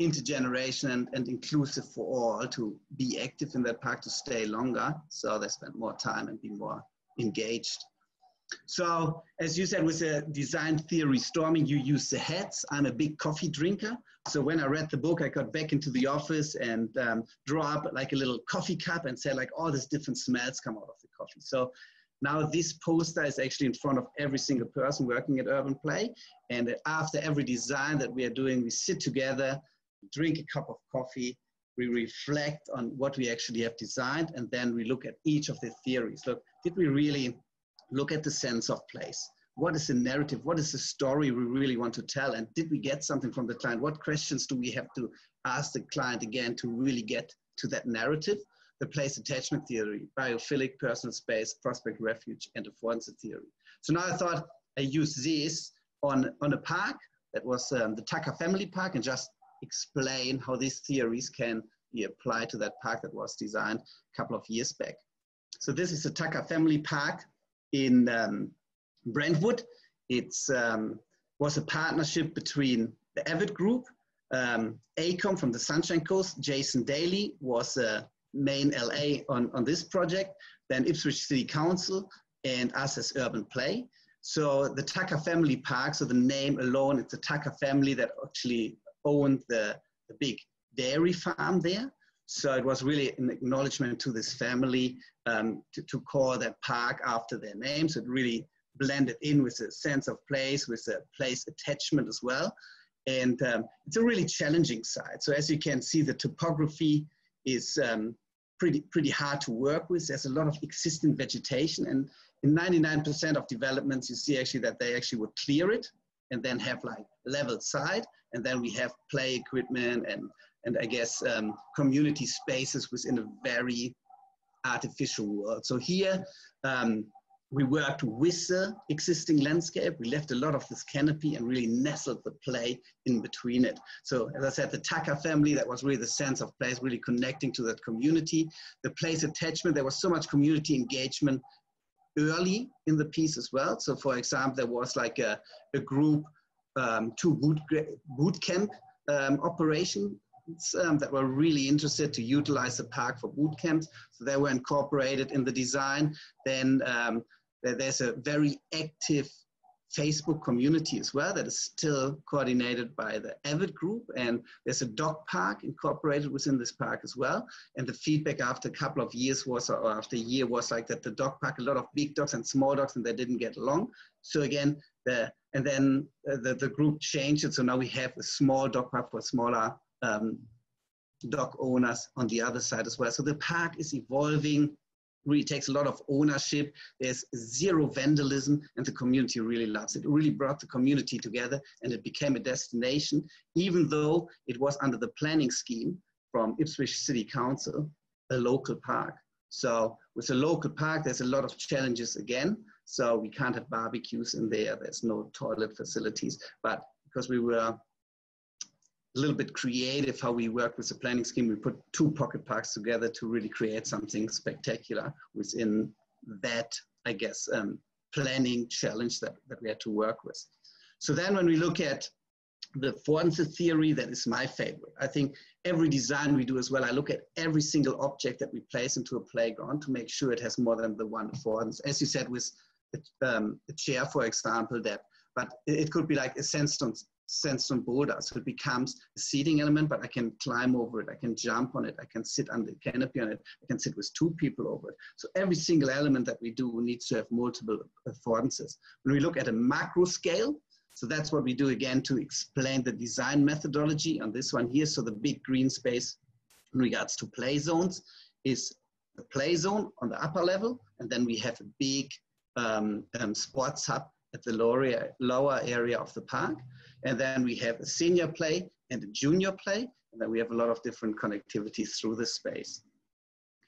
intergenerational and, and inclusive for all to be active in that park to stay longer so they spend more time and be more engaged. So as you said, with the design theory storming, you use the heads. I'm a big coffee drinker. So when I read the book, I got back into the office and um, draw up like a little coffee cup and say like all these different smells come out of the coffee. So now this poster is actually in front of every single person working at Urban Play. And after every design that we are doing, we sit together, drink a cup of coffee, we reflect on what we actually have designed, and then we look at each of the theories. Look, did we really look at the sense of place. What is the narrative? What is the story we really want to tell? And did we get something from the client? What questions do we have to ask the client again to really get to that narrative? The place attachment theory, biophilic personal space, prospect refuge, and affordances theory. So now I thought I use this on, on a park that was um, the Tucker Family Park and just explain how these theories can be applied to that park that was designed a couple of years back. So this is the Tucker Family Park in um, Brentwood. It um, was a partnership between the Avid Group, um, AECOM from the Sunshine Coast, Jason Daly was a main LA on, on this project, then Ipswich City Council, and us as Urban Play. So the Tucker Family Park, so the name alone, it's the Tucker family that actually owned the, the big dairy farm there. So it was really an acknowledgement to this family um, to, to call that park after their name. So it really blended in with a sense of place, with a place attachment as well. And um, it's a really challenging site. So as you can see, the topography is um, pretty, pretty hard to work with. There's a lot of existing vegetation. And in 99% of developments, you see actually that they actually would clear it and then have like level side. And then we have play equipment and, and I guess um, community spaces within a very artificial world. So here, um, we worked with the existing landscape. We left a lot of this canopy and really nestled the play in between it. So as I said, the Tucker family, that was really the sense of place, really connecting to that community. The place attachment, there was so much community engagement early in the piece as well. So for example, there was like a, a group, um, two boot, boot camp um, operation um, that were really interested to utilize the park for boot camps. So they were incorporated in the design. Then um, there's a very active Facebook community as well that is still coordinated by the Avid group. And there's a dog park incorporated within this park as well. And the feedback after a couple of years was, or after a year was like that the dog park, a lot of big dogs and small dogs, and they didn't get along. So again, the, and then the, the group changed it. So now we have a small dog park for smaller um, dog owners on the other side as well. So the park is evolving really takes a lot of ownership. There's zero vandalism, and the community really loves it. It really brought the community together, and it became a destination, even though it was under the planning scheme from Ipswich City Council, a local park. So with a local park, there's a lot of challenges again. So we can't have barbecues in there. There's no toilet facilities, but because we were a little bit creative how we work with the planning scheme. We put two pocket parks together to really create something spectacular within that, I guess, um, planning challenge that, that we had to work with. So then when we look at the affordances theory, that is my favorite. I think every design we do as well, I look at every single object that we place into a playground to make sure it has more than the one affordance. As you said, with um, a chair, for example, that, but it could be like a sandstone sandstone boulder. So it becomes a seating element, but I can climb over it, I can jump on it, I can sit on the canopy on it, I can sit with two people over it. So every single element that we do needs to have multiple affordances. When we look at a macro scale, so that's what we do again to explain the design methodology on this one here. So the big green space in regards to play zones is the play zone on the upper level, and then we have a big um, um, sports hub at the lower, lower area of the park. And then we have a senior play and a junior play. And then we have a lot of different connectivities through the space.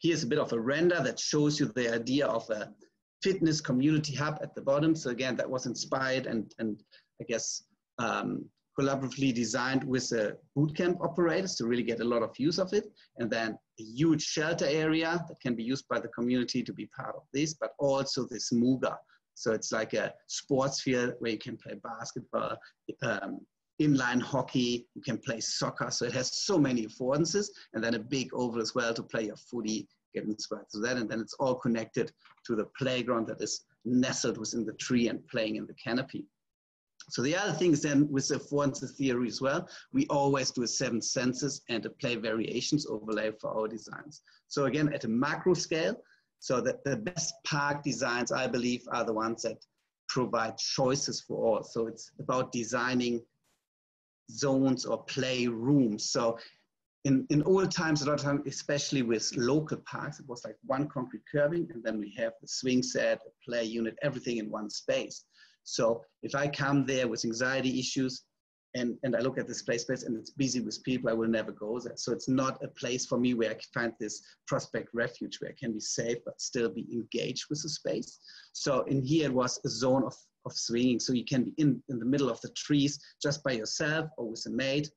Here's a bit of a render that shows you the idea of a fitness community hub at the bottom. So again, that was inspired and, and I guess um, collaboratively designed with the bootcamp operators to really get a lot of use of it. And then a huge shelter area that can be used by the community to be part of this, but also this Muga. So it's like a sports field where you can play basketball, um, inline hockey, you can play soccer. So it has so many affordances and then a big oval as well to play your footy, get inspired to that. And then it's all connected to the playground that is nestled within the tree and playing in the canopy. So the other thing is then with the affordances theory as well, we always do a seven senses and a play variations overlay for our designs. So again, at a macro scale, so the, the best park designs, I believe, are the ones that provide choices for all. So it's about designing zones or play rooms. So in, in old times, a lot of times, especially with local parks, it was like one concrete curving, and then we have the swing set, a play unit, everything in one space. So if I come there with anxiety issues, and, and I look at this play space and it's busy with people, I will never go there. So it's not a place for me where I can find this prospect refuge where I can be safe but still be engaged with the space. So in here it was a zone of, of swinging. So you can be in, in the middle of the trees just by yourself or with a mate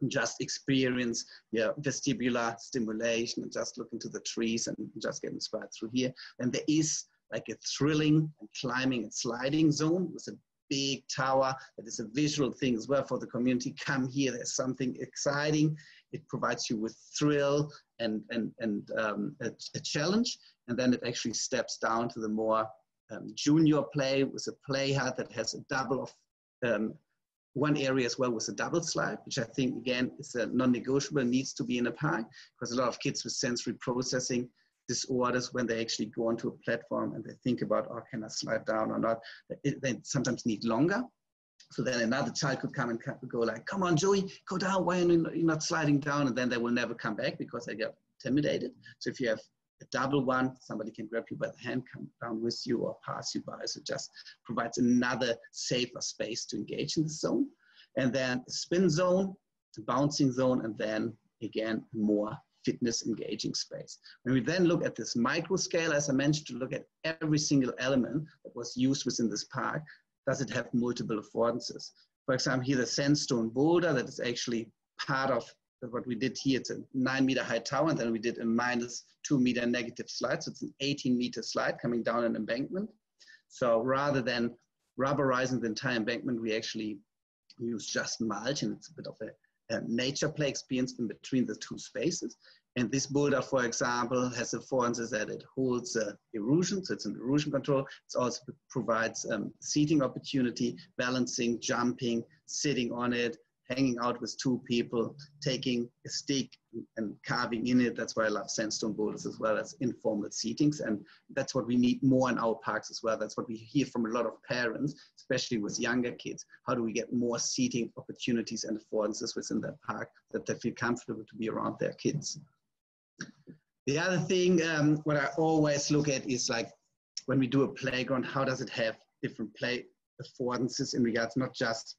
and just experience your vestibular stimulation and just look into the trees and just get inspired through here. And there is like a thrilling and climbing and sliding zone with a big tower that is a visual thing as well for the community. Come here, there's something exciting. It provides you with thrill and, and, and um, a, a, challenge. And then it actually steps down to the more um, junior play with a play hut that has a double of um, one area as well with a double slide, which I think again is a non-negotiable, needs to be in a park because a lot of kids with sensory processing disorders when they actually go onto a platform and they think about, oh, can I slide down or not? It, they sometimes need longer. So then another child could come and go like, come on, Joey, go down. Why are you not sliding down? And then they will never come back because they get intimidated. So if you have a double one, somebody can grab you by the hand, come down with you or pass you by. So just provides another safer space to engage in the zone. And then spin zone, the bouncing zone, and then again, more fitness engaging space. When we then look at this micro scale, as I mentioned, to look at every single element that was used within this park, does it have multiple affordances? For example, here the sandstone boulder that is actually part of what we did here. It's a nine meter high tower, and then we did a minus two meter negative slide. So it's an 18 meter slide coming down an embankment. So rather than rubberizing the entire embankment, we actually use just mulch, and it's a bit of a nature play experience in between the two spaces. And this boulder, for example, has the affordances that it holds uh, erosion, so it's an erosion control. It also provides um, seating opportunity, balancing, jumping, sitting on it, hanging out with two people, taking a stick and carving in it. That's why I love sandstone boulders as well as informal seatings. And that's what we need more in our parks as well. That's what we hear from a lot of parents, especially with younger kids. How do we get more seating opportunities and affordances within their park that they feel comfortable to be around their kids? The other thing, um, what I always look at is like when we do a playground, how does it have different play affordances in regards not just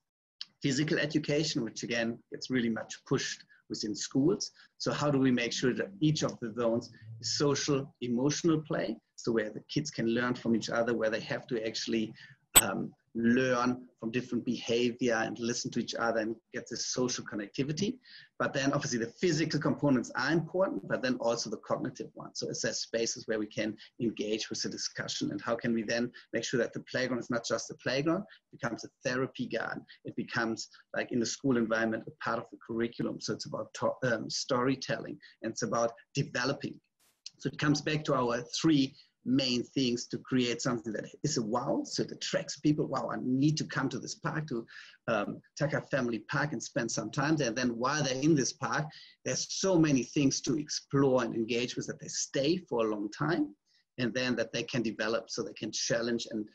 physical education, which again gets really much pushed within schools. So how do we make sure that each of the zones is social, emotional play, so where the kids can learn from each other, where they have to actually um, learn from different behavior and listen to each other and get this social connectivity. But then obviously the physical components are important, but then also the cognitive ones. So there spaces where we can engage with the discussion and how can we then make sure that the playground is not just a playground, becomes a therapy garden. It becomes like in the school environment, a part of the curriculum. So it's about um, storytelling and it's about developing. So it comes back to our three main things to create something that is a wow, so it attracts people. Wow, I need to come to this park to um, Tucker Family Park and spend some time there. And then while they're in this park, there's so many things to explore and engage with that they stay for a long time, and then that they can develop so they can challenge and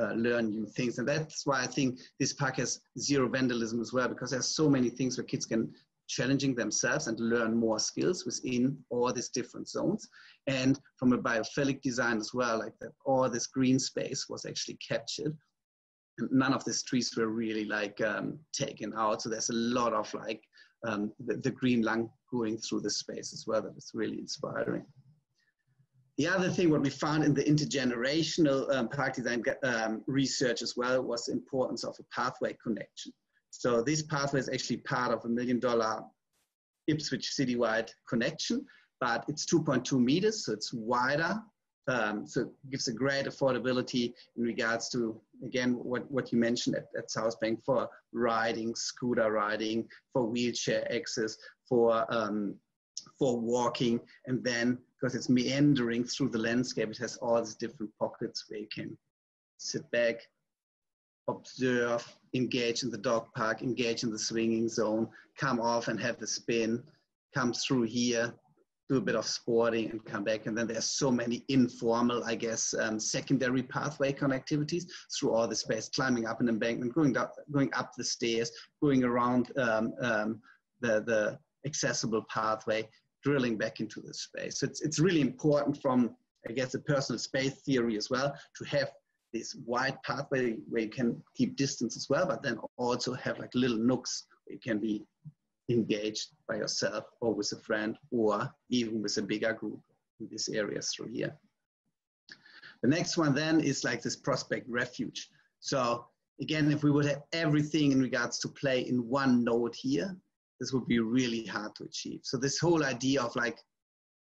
uh, learn new things. And that's why I think this park has zero vandalism as well, because there's so many things where kids can challenging themselves and learn more skills within all these different zones. And from a biophilic design as well, like that all this green space was actually captured. And none of these trees were really like um, taken out. So there's a lot of like um, the, the, green lung going through the space as well. That was really inspiring. The other thing, what we found in the intergenerational um, park design um, research as well, was the importance of a pathway connection. So this pathway is actually part of a million dollar Ipswich citywide connection, but it's 2.2 meters, so it's wider. Um, so it gives a great affordability in regards to, again, what, what you mentioned at, at South Bank for riding, scooter riding, for wheelchair access, for, um, for walking, and then because it's meandering through the landscape, it has all these different pockets where you can sit back, observe, engage in the dog park, engage in the swinging zone, come off and have the spin, come through here, do a bit of sporting and come back. And then there's so many informal, I guess, um, secondary pathway connectivities through all the space, climbing up an embankment, going, down, going up the stairs, going around um, um, the, the accessible pathway, drilling back into the space. So it's, it's really important from, I guess, a personal space theory as well to have this wide pathway where you can keep distance as well, but then also have like little nooks where you can be engaged by yourself or with a friend or even with a bigger group in these areas through here. The next one then is like this prospect refuge. So again, if we would have everything in regards to play in one node here, this would be really hard to achieve. So this whole idea of like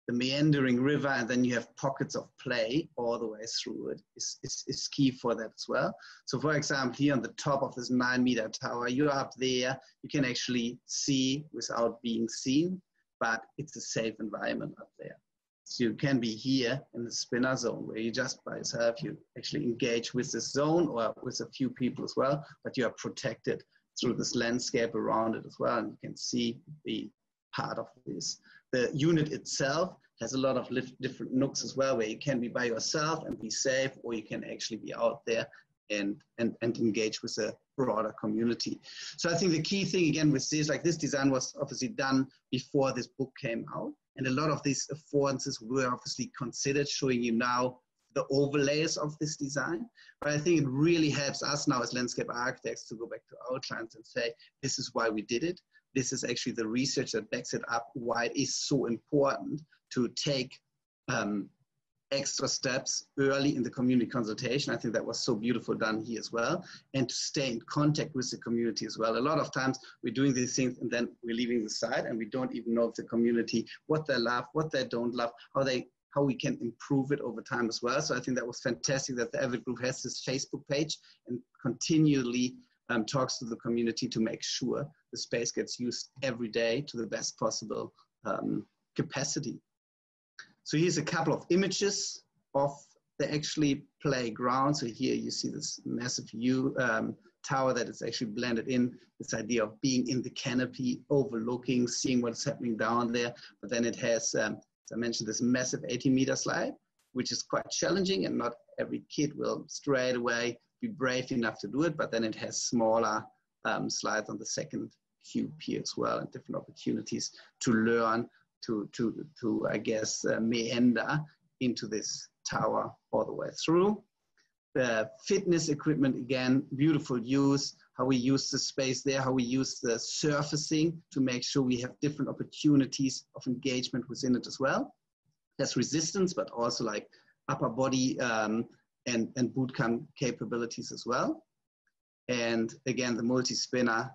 the meandering river and then you have pockets of play all the way through it is, is, is, key for that as well. So for example, here on the top of this nine meter tower, you're up there, you can actually see without being seen, but it's a safe environment up there. So you can be here in the spinner zone where you just by yourself, you actually engage with this zone or with a few people as well, but you are protected through this landscape around it as well. And you can see the part of this. The unit itself has a lot of different nooks as well, where you can be by yourself and be safe, or you can actually be out there and, and, and engage with a broader community. So I think the key thing again with this, like this design was obviously done before this book came out. And a lot of these affordances were obviously considered, showing you now the overlays of this design. But I think it really helps us now as landscape architects to go back to our clients and say, this is why we did it. This is actually the research that backs it up, why it is so important to take um, extra steps early in the community consultation. I think that was so beautiful done here as well. And to stay in contact with the community as well. A lot of times we're doing these things and then we're leaving the site and we don't even know if the community, what they love, what they don't love, how they how we can improve it over time as well. So I think that was fantastic that the Avid Group has this Facebook page and continually um, talks to the community to make sure the space gets used every day to the best possible um, capacity. So here's a couple of images of the actually playground. So here you see this massive U um, tower that is actually blended in, this idea of being in the canopy, overlooking, seeing what's happening down there. But then it has, um, as I mentioned, this massive 80 meter slide, which is quite challenging and not every kid will straight away be brave enough to do it, but then it has smaller um, slides on the second cube here as well and different opportunities to learn to, to, to I guess, uh, meander into this tower all the way through. The fitness equipment, again, beautiful use, how we use the space there, how we use the surfacing to make sure we have different opportunities of engagement within it as well. There's resistance, but also like upper body um, and, and boot camp capabilities as well. And again, the multi-spinner,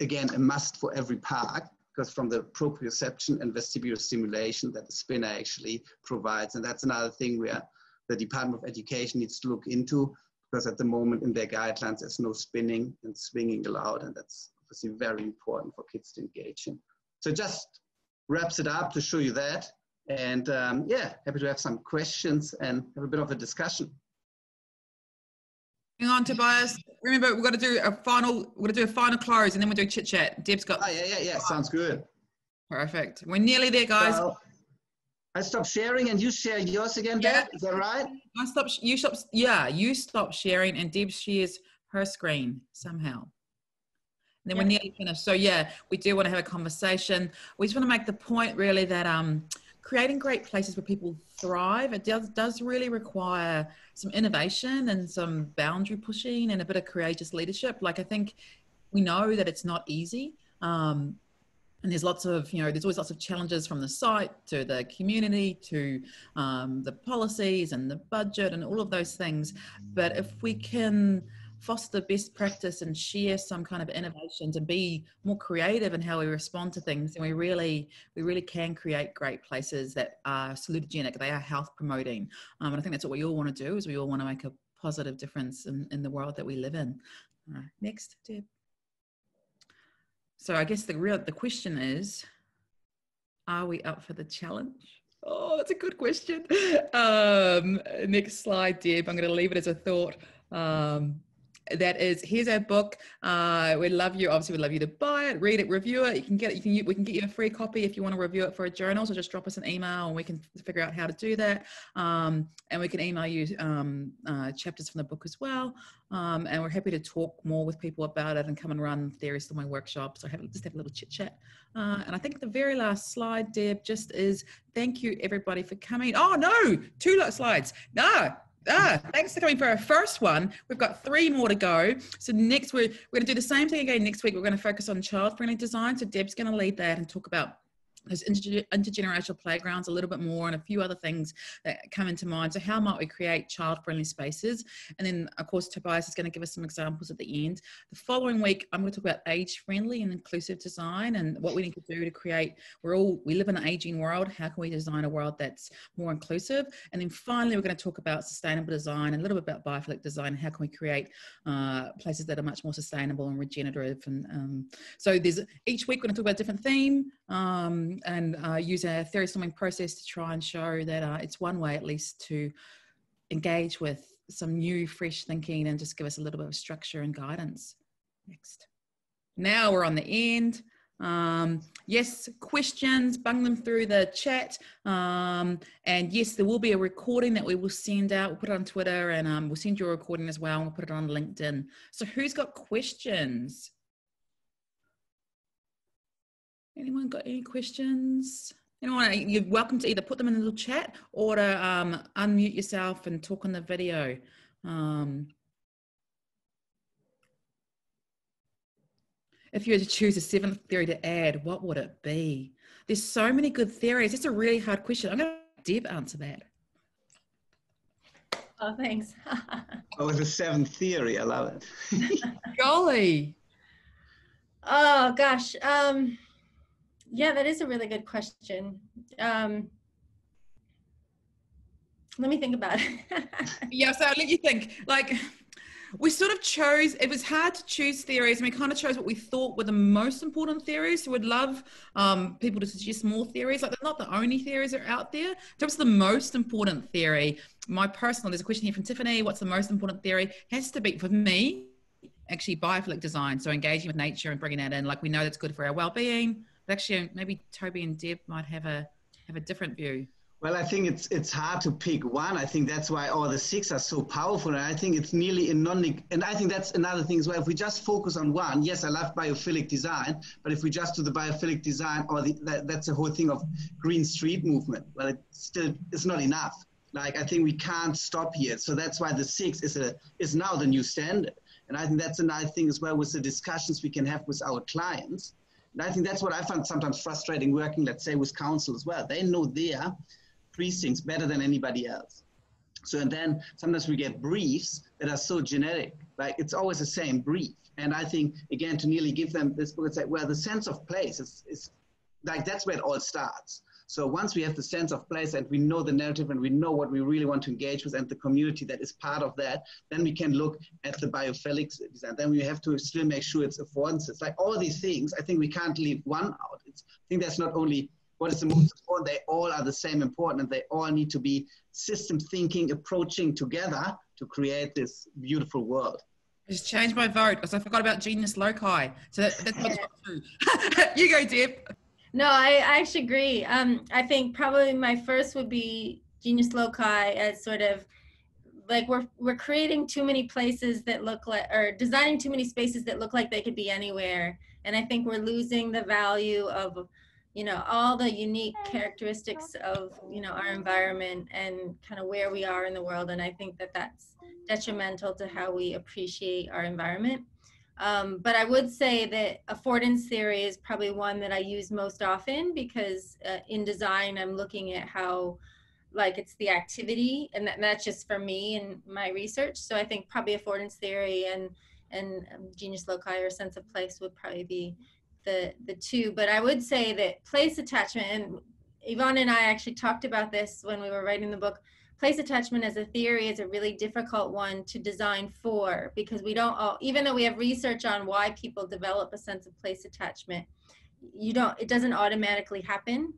again, a must for every park because from the proprioception and vestibular stimulation that the spinner actually provides. And that's another thing where the Department of Education needs to look into because at the moment in their guidelines, there's no spinning and swinging allowed. And that's obviously very important for kids to engage in. So just wraps it up to show you that. And um, yeah, happy to have some questions and have a bit of a discussion. Hang on, Tobias. Remember, we've got to do a final. We're going to do a final close, and then we'll do chit chat. Deb's got. Oh yeah, yeah, yeah. Sounds good. Perfect. We're nearly there, guys. So, I stop sharing, and you share yours again, yeah. Deb. Is that right? I stop. You stop. Yeah, you stop sharing, and Deb shares her screen somehow. And then we're nearly finished. So yeah, we do want to have a conversation. We just want to make the point really that um creating great places where people thrive, it does, does really require some innovation and some boundary pushing and a bit of courageous leadership. Like, I think we know that it's not easy. Um, and there's lots of, you know, there's always lots of challenges from the site to the community to um, the policies and the budget and all of those things. But if we can, foster best practice and share some kind of innovations and be more creative in how we respond to things and we really we really can create great places that are salutogenic they are health promoting um, and i think that's what we all want to do is we all want to make a positive difference in, in the world that we live in next Deb. so i guess the real the question is are we up for the challenge Oh, that's a good question. Um, next slide, Deb. I'm going to leave it as a thought. Um, that is here's our book. Uh we'd love you. Obviously we'd love you to buy it read it review it. You can get it you can we can get you a free copy if you want to review it for a journal. So just drop us an email and we can figure out how to do that. Um and we can email you um uh, chapters from the book as well. Um and we're happy to talk more with people about it and come and run theory storming workshops or have just have a little chit chat. Uh, and i think the very last slide deb just is thank you everybody for coming. Oh no two slides. No Ah, thanks for coming for our first one. We've got three more to go. So next we're, we're going to do the same thing again next week. We're going to focus on child-friendly design. So Deb's going to lead that and talk about those intergenerational playgrounds a little bit more and a few other things that come into mind. So how might we create child-friendly spaces? And then of course, Tobias is going to give us some examples at the end. The following week, I'm going to talk about age-friendly and inclusive design and what we need to do to create, we're all, we live in an aging world. How can we design a world that's more inclusive? And then finally, we're going to talk about sustainable design and a little bit about biophilic design. How can we create uh, places that are much more sustainable and regenerative? And um, so there's each week we're going to talk about a different theme. Um, and uh, use a theory storming process to try and show that uh, it's one way at least to engage with some new fresh thinking and just give us a little bit of structure and guidance. Next. Now we're on the end. Um, yes questions bung them through the chat. Um, and yes there will be a recording that we will send out. We'll put it on twitter and um, we'll send you a recording as well and we'll put it on linkedin. So who's got questions Anyone got any questions? Anyone, you're welcome to either put them in the little chat or to um, unmute yourself and talk on the video. Um, if you were to choose a seventh theory to add, what would it be? There's so many good theories. It's a really hard question. I'm going to Deb answer that. Oh, thanks. oh, it's a seventh theory. I love it. Golly. Oh gosh. Um, yeah, that is a really good question. Um, let me think about it. yeah, so let you think. Like, we sort of chose, it was hard to choose theories, and we kind of chose what we thought were the most important theories. So we'd love um, people to suggest more theories. Like, they're not the only theories that are out there. In terms of the most important theory, my personal, there's a question here from Tiffany what's the most important theory? Has to be, for me, actually biophilic design. So engaging with nature and bringing that in. Like, we know that's good for our well being. But actually, maybe Toby and Deb might have a have a different view. Well, I think it's it's hard to pick one. I think that's why all the six are so powerful, and I think it's nearly a non. And I think that's another thing as well. If we just focus on one, yes, I love biophilic design, but if we just do the biophilic design, or the, that, that's the whole thing of green street movement, well, it still it's not enough. Like I think we can't stop here. So that's why the six is a is now the new standard. And I think that's another thing as well with the discussions we can have with our clients. And I think that's what I find sometimes frustrating working, let's say, with council as well. They know their precincts better than anybody else. So and then sometimes we get briefs that are so generic, like it's always the same brief. And I think again to nearly give them this book and say, well, the sense of place is, is like that's where it all starts. So once we have the sense of place and we know the narrative and we know what we really want to engage with and the community that is part of that, then we can look at the biophilic design. Then we have to still make sure it's affordances. Like all these things, I think we can't leave one out. It's, I think that's not only what is the most important, they all are the same important and they all need to be system thinking, approaching together to create this beautiful world. I just changed my vote because I forgot about genius loci. So that, that's what's true. you go, Deb. No, I, I actually agree. Um, I think probably my first would be genius loci as sort of like we're we're creating too many places that look like or designing too many spaces that look like they could be anywhere. And i think we're losing the value of you know all the unique characteristics of you know our environment and kind of where we are in the world. And i think that that's detrimental to how we appreciate our environment um, but i would say that affordance theory is probably one that i use most often because uh, in design i'm looking at how like it's the activity and, that, and that's just for me and my research. So i think probably affordance theory and and um, genius loci or sense of place would probably be the the two. But i would say that place attachment and Evonne and i actually talked about this when we were writing the book place attachment as a theory is a really difficult one to design for because we don't all even though we have research on why people develop a sense of place attachment you don't it doesn't automatically happen.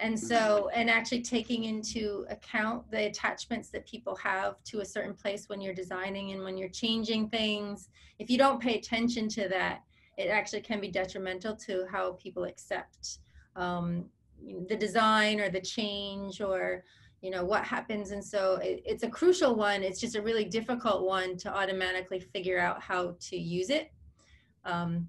And so and actually taking into account the attachments that people have to a certain place when you're designing and when you're changing things if you don't pay attention to that it actually can be detrimental to how people accept um, the design or the change or you know what happens and so it, it's a crucial one it's just a really difficult one to automatically figure out how to use it um,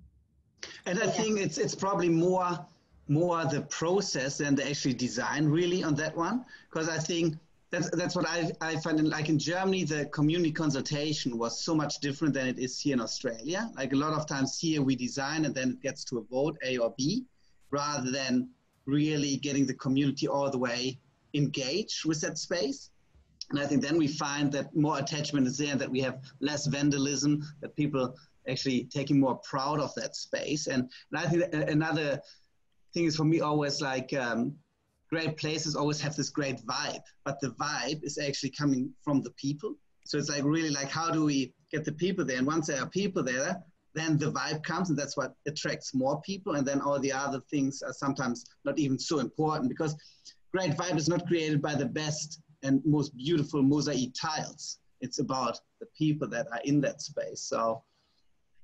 and i yeah. think it's it's probably more more the process than the actual design really on that one because i think that's that's what I, I find in, like in Germany the community consultation was so much different than it is here in Australia. Like a lot of times here we design and then it gets to a vote A or B, rather than really getting the community all the way engaged with that space. And I think then we find that more attachment is there, that we have less vandalism, that people actually taking more proud of that space. And, and I think another thing is for me always like um, great places always have this great vibe, but the vibe is actually coming from the people. So it's like really like how do we get the people there? And once there are people there, then the vibe comes, and that's what attracts more people. And then all the other things are sometimes not even so important because great vibe is not created by the best and most beautiful mosaic tiles. It's about the people that are in that space. So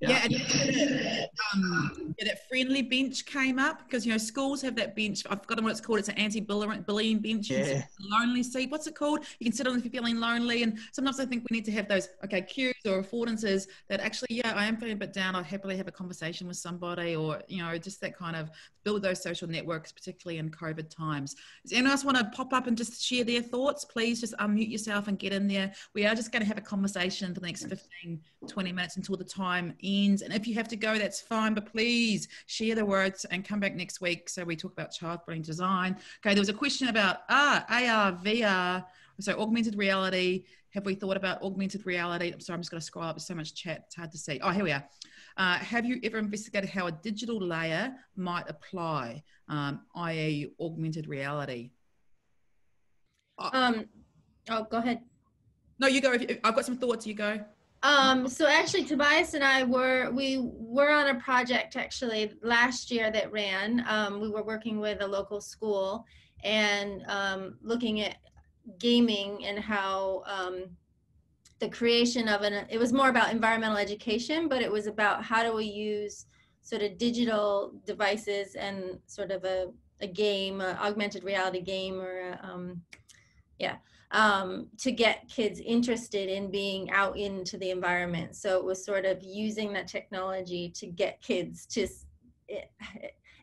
Yeah, yeah um, yeah, that friendly bench came up because you know schools have that bench. I've forgotten what it's called. It's an anti-bullying bench. Yeah. lonely seat. What's it called? You can sit on if you're feeling lonely. And sometimes I think we need to have those okay cues or affordances that actually, yeah, I am feeling a bit down. I'll happily have a conversation with somebody, or you know, just that kind of build those social networks, particularly in COVID times. Does anyone else want to pop up and just share their thoughts? Please just unmute yourself and get in there. We are just going to have a conversation for the next 15, 20 minutes until the time ends. And if you have to go, that's fine, but please share the words and come back next week. So we talk about child brain design. Okay, there was a question about ah, AR, VR, so augmented reality. Have we thought about augmented reality? I'm sorry, I'm just going to scroll up. There's so much chat, it's hard to see. Oh, here we are. Uh, have you ever investigated how a digital layer might apply, um, i.e., augmented reality? Um, oh, go ahead. No, you go. if I've got some thoughts. You go. Um, so actually, Tobias and I were we were on a project actually last year that ran. Um, we were working with a local school and um, looking at gaming and how um, the creation of an it was more about environmental education, but it was about how do we use sort of digital devices and sort of a a game, a augmented reality game, or a, um, yeah, um, to get kids interested in being out into the environment. So it was sort of using that technology to get kids to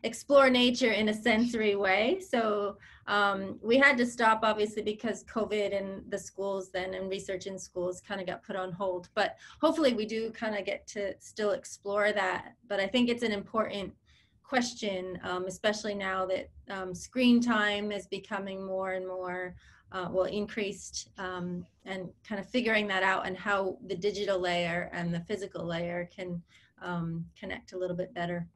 explore nature in a sensory way. So um, we had to stop obviously because COVID and the schools then and research in schools kind of got put on hold. But hopefully we do kind of get to still explore that. But I think it's an important question, um, especially now that um, screen time is becoming more and more uh, well increased um, and kind of figuring that out and how the digital layer and the physical layer can um, connect a little bit better.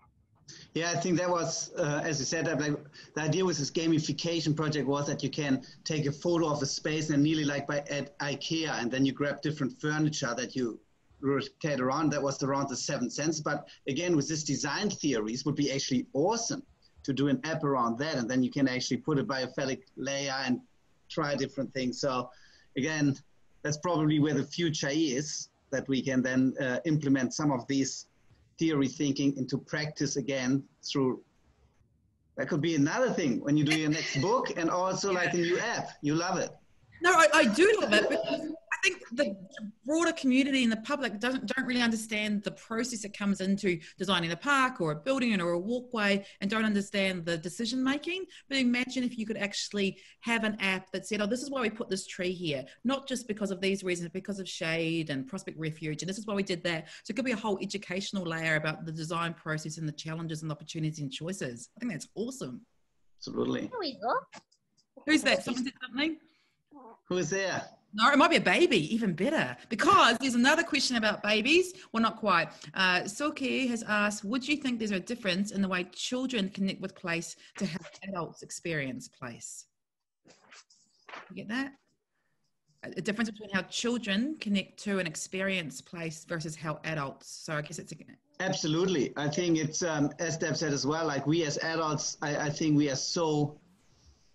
Yeah, I think that was, uh, as you said, like the idea with this gamification project was that you can take a photo of a space and nearly like by at IKEA, and then you grab different furniture that you rotate around. That was around the seven sense. But again, with this design theories, would be actually awesome to do an app around that, and then you can actually put a biophilic layer and try different things. So again, that's probably where the future is that we can then uh, implement some of these theory thinking into practice again through that could be another thing when you do your next book and also like a new app. You love it no i, I do love it because I think the broader community and the public doesn't don't really understand the process that comes into designing a park or a building or a walkway and don't understand the decision making. But imagine if you could actually have an app that said, "Oh, this is why we put this tree here, not just because of these reasons, because of shade and prospect refuge, and this is why we did that." So it could be a whole educational layer about the design process and the challenges and opportunities and choices. I think that's awesome. Absolutely. Here we go. Who's that? Someone said something. Who's there? No, it might be a baby, even better. Because there's another question about babies. Well, not quite. Uh, Silky has asked Would you think there's a difference in the way children connect with place to how adults experience place? You get that? A difference between how children connect to an experience place versus how adults. So I guess it's a, absolutely. I think it's um, as Deb said as well. Like we as adults, I, I think we are so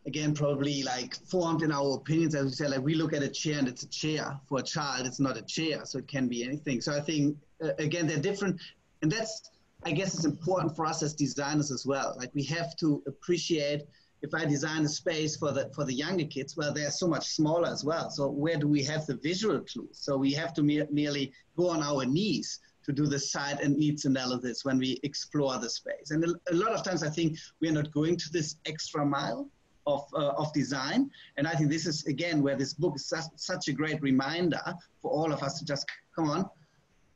again probably like formed in our opinions. As we said like we look at a chair and it's a chair. For a child it's not a chair so it can be anything. So i think uh, again they're different. And that's i guess it's important for us as designers as well. Like we have to appreciate if i design a space for the for the younger kids well they're so much smaller as well. So where do we have the visual clues? So we have to me- merely go on our knees to do the site and needs analysis when we explore the space. And a, a lot of times i think we are not going to this extra mile of, uh, of design. And I think this is, again, where this book is such, such a great reminder for all of us to just, come on,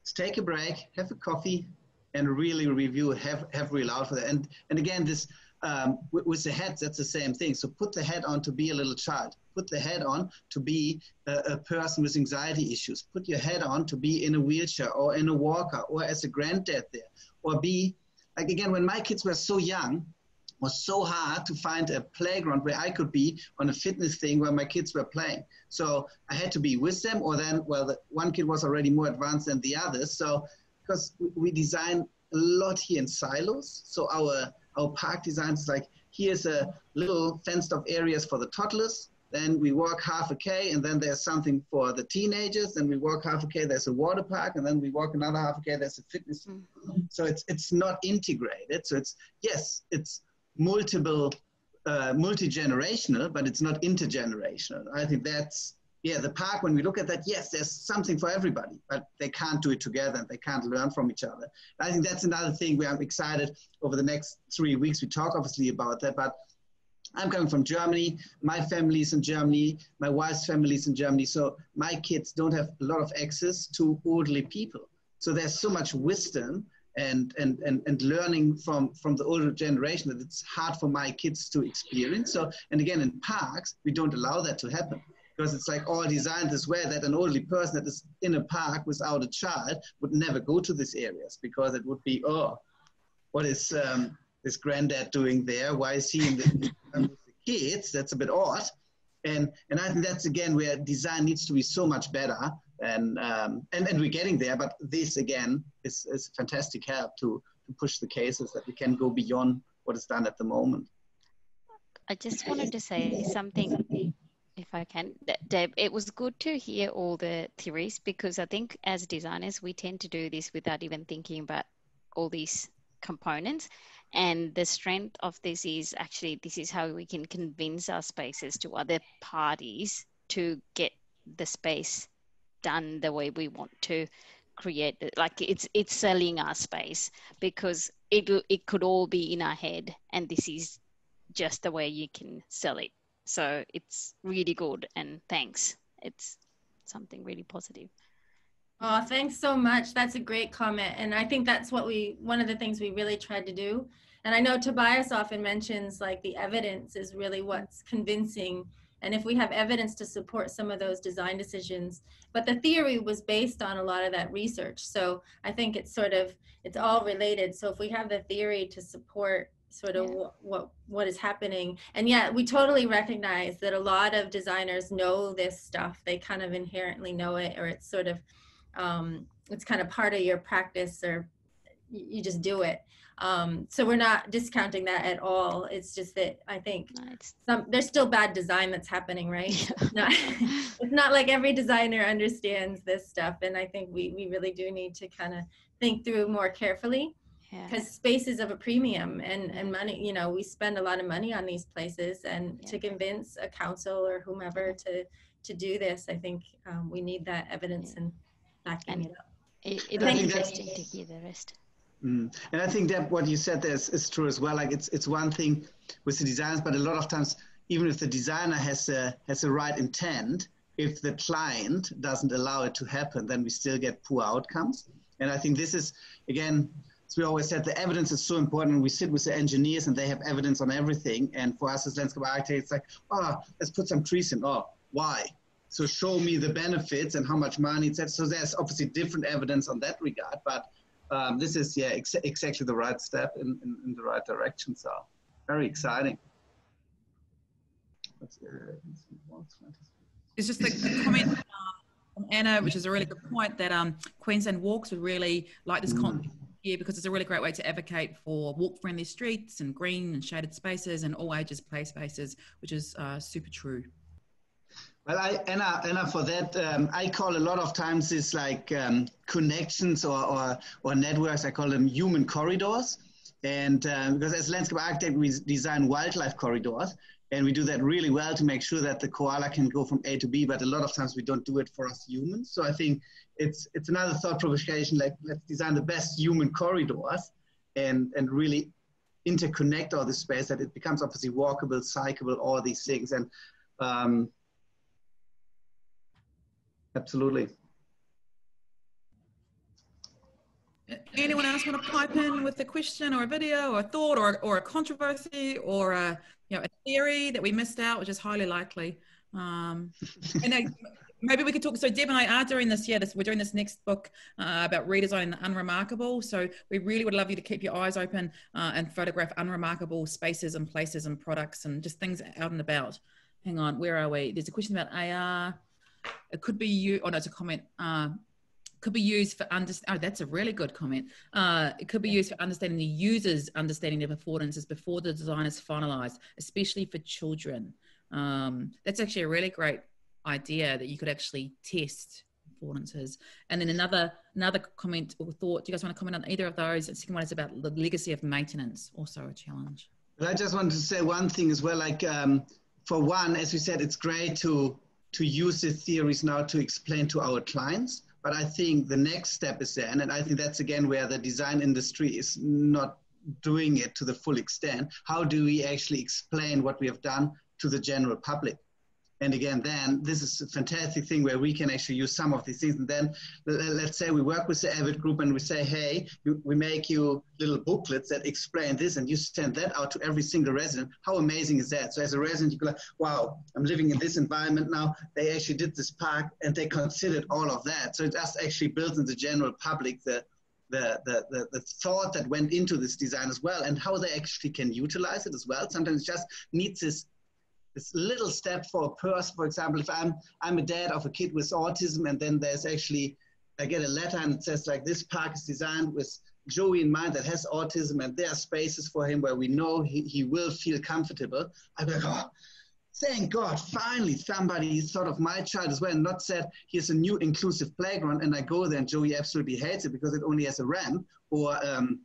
let's take a break, have a coffee, and really review, have, have real out for that. And, and again, this, um, with, with, the heads, that's the same thing. So put the head on to be a little child. Put the head on to be a, a, person with anxiety issues. Put your head on to be in a wheelchair or in a walker or as a granddad there. Or be, like again, when my kids were so young, was so hard to find a playground where I could be on a fitness thing where my kids were playing. So I had to be with them, or then, well, the one kid was already more advanced than the others. So because we design a lot here in silos, so our our park designs is like here's a little fenced off areas for the toddlers, then we walk half a K, and then there's something for the teenagers, then we walk half a K, there's a water park, and then we walk another half a K, there's a fitness. Mm-hmm. So it's, it's not integrated. So it's, yes, it's multiple, uh, multi-generational, but it's not intergenerational. I think that's, yeah, the park, when we look at that, yes, there's something for everybody, but they can't do it together and they can't learn from each other. I think that's another thing where I'm excited over the next three weeks. We talk obviously about that, but I'm coming from Germany. My family is in Germany. My wife's family's in Germany. So my kids don't have a lot of access to elderly people. So there's so much wisdom and, and, and, and learning from, from the older generation that it's hard for my kids to experience. So, and again, in parks, we don't allow that to happen because it's like all designed this way that an elderly person that is in a park without a child would never go to these areas because it would be, oh, what is um, this granddad doing there? Why is he in the, with the kids? That's a bit odd. And, and I think that's again where design needs to be so much better. And, um, and, and we're getting there, but this again is, is fantastic help to, to push the cases that we can go beyond what is done at the moment. I just wanted to say something, if I can. Deb, it was good to hear all the theories because I think as designers, we tend to do this without even thinking about all these components. And the strength of this is actually this is how we can convince our spaces to other parties to get the space done the way we want to create it. Like it's it's selling our space because it it could all be in our head, and this is just the way you can sell it. So it's really good, and thanks. It's something really positive. Oh, thanks so much. That's a great comment. And I think that's what we, one of the things we really tried to do. And I know Tobias often mentions like the evidence is really what's convincing. And if we have evidence to support some of those design decisions, but the theory was based on a lot of that research. So I think it's sort of, it's all related. So if we have the theory to support sort of yeah. what, what what is happening and yet we totally recognize that a lot of designers know this stuff they kind of inherently know it or it's sort of um, it's kind of part of your practice or you just do it um, so we're not discounting that at all it's just that i think nice. some there's still bad design that's happening right not, it's not like every designer understands this stuff and i think we, we really do need to kind of think through more carefully because yeah. space is of a premium and and money you know we spend a lot of money on these places and yeah. to convince a council or whomever to to do this i think um, we need that evidence yeah. and backing and it up. It, it'll be interesting to hear the rest. Mm. And I think that what you said there is, is, true as well. Like it's it's one thing with the designs, but a lot of times, even if the designer has a has a right intent, if the client doesn't allow it to happen, then we still get poor outcomes. And I think this is again, as we always said, the evidence is so important. We sit with the engineers and they have evidence on everything. And for us as landscape architects, it's like, oh, let's put some trees in. Oh, why? So show me the benefits and how much money So there's obviously different evidence on that regard, but um, this is yeah ex exactly the right step in, in, in, the right direction. So very exciting. It's just a comment um, from Anna, which is a really good point that um, Queensland Walks would really like this mm. content here because it's a really great way to advocate for walk-friendly streets and green and shaded spaces and all ages play spaces, which is uh, super true. Well, I, Anna, Anna, for that, um, I call a lot of times this like um, connections or, or, or, networks, I call them human corridors. And um, because as landscape architect, we design wildlife corridors. And we do that really well to make sure that the koala can go from A to B, but a lot of times we don't do it for us humans. So I think it's, it's another thought provocation, like let's design the best human corridors and, and really interconnect all the space that it becomes obviously walkable, cyclable, all these things. And um, Absolutely. Anyone else want to pipe in with a question or a video or a thought or, or a controversy or a, you know, a theory that we missed out, which is highly likely? Um, and I, maybe we could talk. So Deb and I are doing this. Yeah, this, we're doing this next book uh, about redesigning the unremarkable. So we really would love you to keep your eyes open uh, and photograph unremarkable spaces and places and products and just things out and about. Hang on, where are we? There's a question about AR. It could be you. Oh no, it's a comment. Uh, could be used for understand. Oh, that's a really good comment. Uh, it could be used for understanding the user's understanding of affordances before the design is finalized, especially for children. Um, that's actually a really great idea that you could actually test affordances. And then another another comment or thought. Do you guys want to comment on either of those? The second one is about the legacy of maintenance, also a challenge. I just wanted to say one thing as well. Like um, for one, as we said, it's great to to use the theories now to explain to our clients. But I think the next step is there, and I think that's again where the design industry is not doing it to the full extent. How do we actually explain what we have done to the general public? And again, then this is a fantastic thing where we can actually use some of these things. And then let's say we work with the Avid group and we say, hey, we make you little booklets that explain this and you send that out to every single resident. How amazing is that? So as a resident, you go like, wow, I'm living in this environment now. They actually did this park and they considered all of that. So it just actually builds in the general public the, the, the, the, thought that went into this design as well and how they actually can utilize it as well. Sometimes it just needs this this little step for a person. For example, if I'm I'm a dad of a kid with autism, and then there's actually I get a letter and it says like this park is designed with Joey in mind that has autism, and there are spaces for him where we know he, he will feel comfortable. I'm like, oh, thank God, finally somebody thought of my child as well, and not said here's a new inclusive playground, and I go there and Joey absolutely hates it because it only has a ramp or um,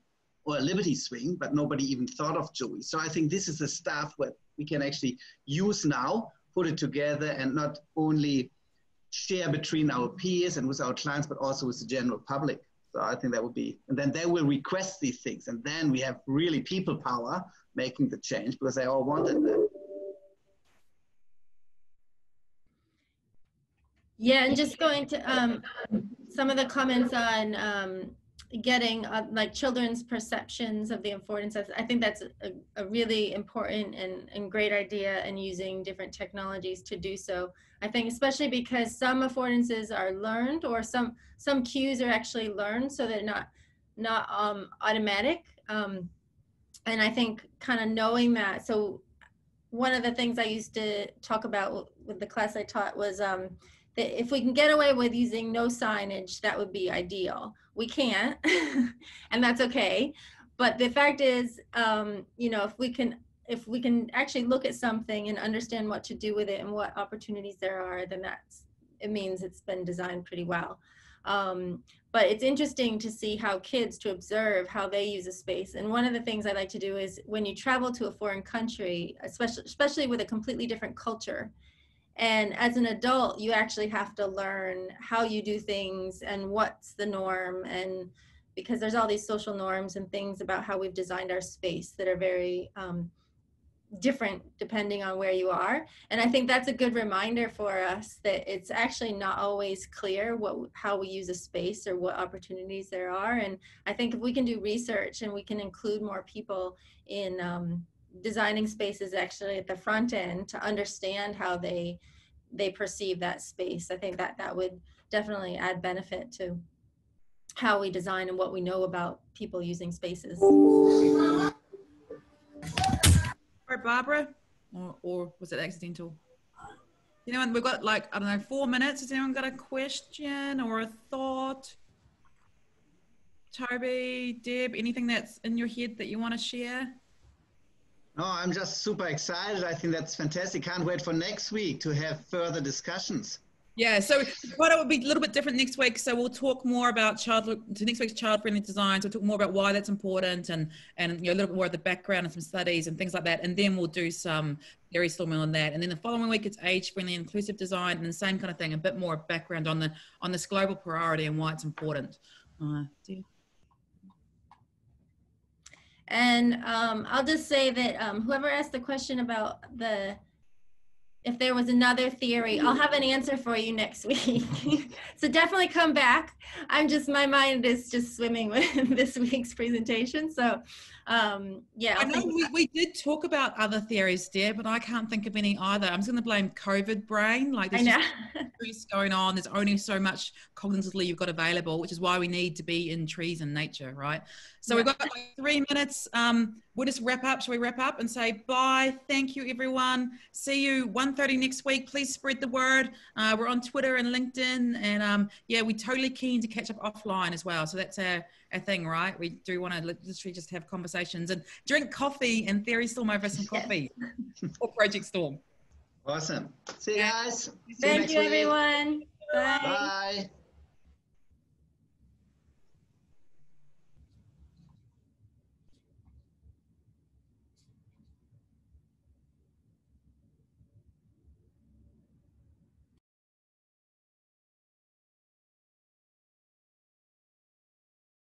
or a liberty swing, but nobody even thought of Joey. So I think this is the stuff where we can actually use now, put it together, and not only share between our peers and with our clients, but also with the general public. So I think that would be, and then they will request these things, and then we have really people power making the change because they all wanted that. Yeah, and just going to um, some of the comments on um, getting uh, like children's perceptions of the affordances. I think that's a, a really important and, and great idea and using different technologies to do so. I think especially because some affordances are learned or some some cues are actually learned so they're not not um, automatic. Um, and I think kind of knowing that. So one of the things I used to talk about with the class I taught was um, that if we can get away with using no signage, that would be ideal. We can't and that's okay. But the fact is um, you know if we can if we can actually look at something and understand what to do with it and what opportunities there are then that's it means it's been designed pretty well. Um, but it's interesting to see how kids to observe how they use a space. And one of the things i like to do is when you travel to a foreign country especially especially with a completely different culture and as an adult you actually have to learn how you do things and what's the norm. And because there's all these social norms and things about how we've designed our space that are very um, different depending on where you are. And i think that's a good reminder for us that it's actually not always clear what how we use a space or what opportunities there are. And i think if we can do research and we can include more people in um, designing spaces actually at the front end to understand how they they perceive that space. I think that that would definitely add benefit to how we design and what we know about people using spaces. Or Barbara, or, or was it accidental? Anyone, we've got like, I don't know, four minutes. Has anyone got a question or a thought? Toby, Deb, anything that's in your head that you want to share? No, I'm just super excited. I think that's fantastic. Can't wait for next week to have further discussions. Yeah, so what it will be a little bit different next week. So we'll talk more about child to next week's child-friendly designs. We'll talk more about why that's important and and you know a little bit more of the background and some studies and things like that. And then we'll do some theory storming on that. And then the following week it's age-friendly, inclusive design, and the same kind of thing. A bit more background on the on this global priority and why it's important. Uh, and um, I'll just say that um, whoever asked the question about the if there was another theory, I'll have an answer for you next week. so definitely come back. I'm just my mind is just swimming with this week's presentation. So um, yeah. I know we, we did talk about other theories dear, but I can't think of any either. I'm just going to blame COVID brain. Like there's just going on. There's only so much cognitively you've got available, which is why we need to be in trees and nature, right? So yeah. we've got like three minutes. Um, we'll just wrap up. Shall we wrap up and say bye? Thank you, everyone. See you 1.30 next week. Please spread the word. Uh, we're on Twitter and LinkedIn. And um, yeah, we're totally keen to catch up offline as well. So that's our a thing, right? We do want to literally just have conversations and drink coffee and theory storm over some coffee or Project Storm. Awesome. See you guys. See Thank next you, everyone. Bye. Bye.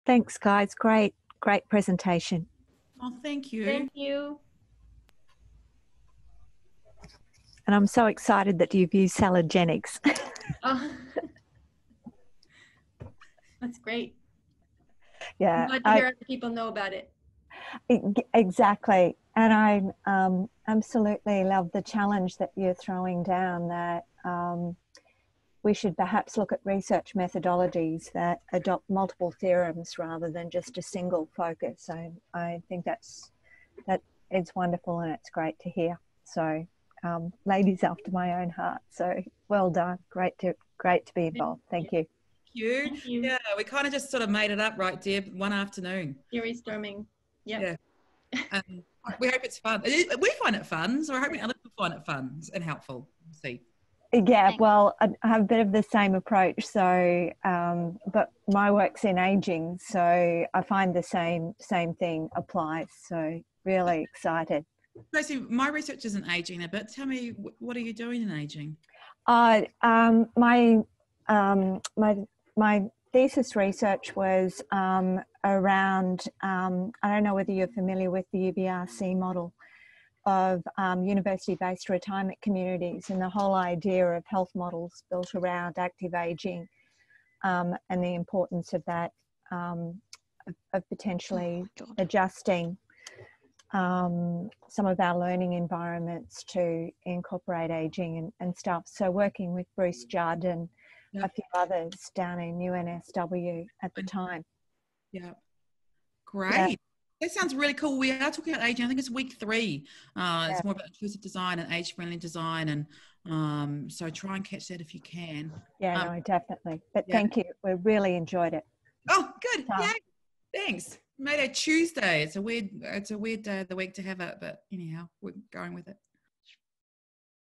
Thanks, guys. Great, great presentation. Oh, thank you. Thank you. And I'm so excited that you've used salutogenics. Oh. That's great. yeah, I'm glad to I- hear other people know about it. exactly. And I um, absolutely love the challenge that you're throwing down that um, we should perhaps look at research methodologies that adopt multiple theorems rather than just a single focus. I, I think that's that it's wonderful and it's great to hear. So, um, ladies after my own heart. So well done. Great to great to be involved. Thank you. you. Thank you. Yeah, we kind of just sort of made it up, right, Deb? One afternoon. Theory storming. Yep. Yeah. Um, we hope it's fun. We find it fun, so we're hoping other people find it fun and helpful. We'll see. Yeah, Thank- well, I have a bit of the same approach. So, um, but my work's in aging, so I find the same same thing applies. So, really excited. Tracy, my research isn't aging a bit. Tell me, what are you doing in aging? Uh, um, my um, my my thesis research was um, around. Um, I don't know whether you're familiar with the UBRC model of um, university-based retirement communities and the whole idea of health models built around active aging um, and the importance of that um, of, of potentially Oh adjusting um, some of our learning environments to incorporate aging and, and stuff. So working with Bruce Judd and Yeah. a few others down in UNSW at the time. Yeah. Great. That sounds really cool. We are talking about aging. I think it's week three. Uh, Yeah. It's more about inclusive design and age-friendly design, and um, so try and catch that if you can. Yeah, Um, no, definitely. But yeah. thank you. We really enjoyed it. Oh, good. Tom. Yay. Thanks. Made it Tuesday. It's a weird. It's a weird day of the week to have it, but anyhow, we're going with it.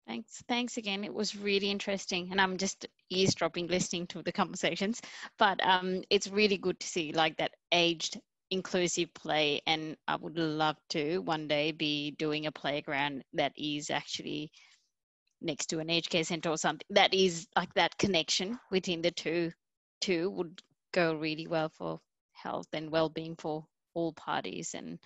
Thanks. Thanks again. It was really interesting. And I'm just eavesdropping, listening to the conversations. But um, it's really good to see like that aged inclusive play. And I would love to one day be doing a playground that is actually next to an aged care center or something that is like that connection within the two two would go really well for health and well-being for all parties and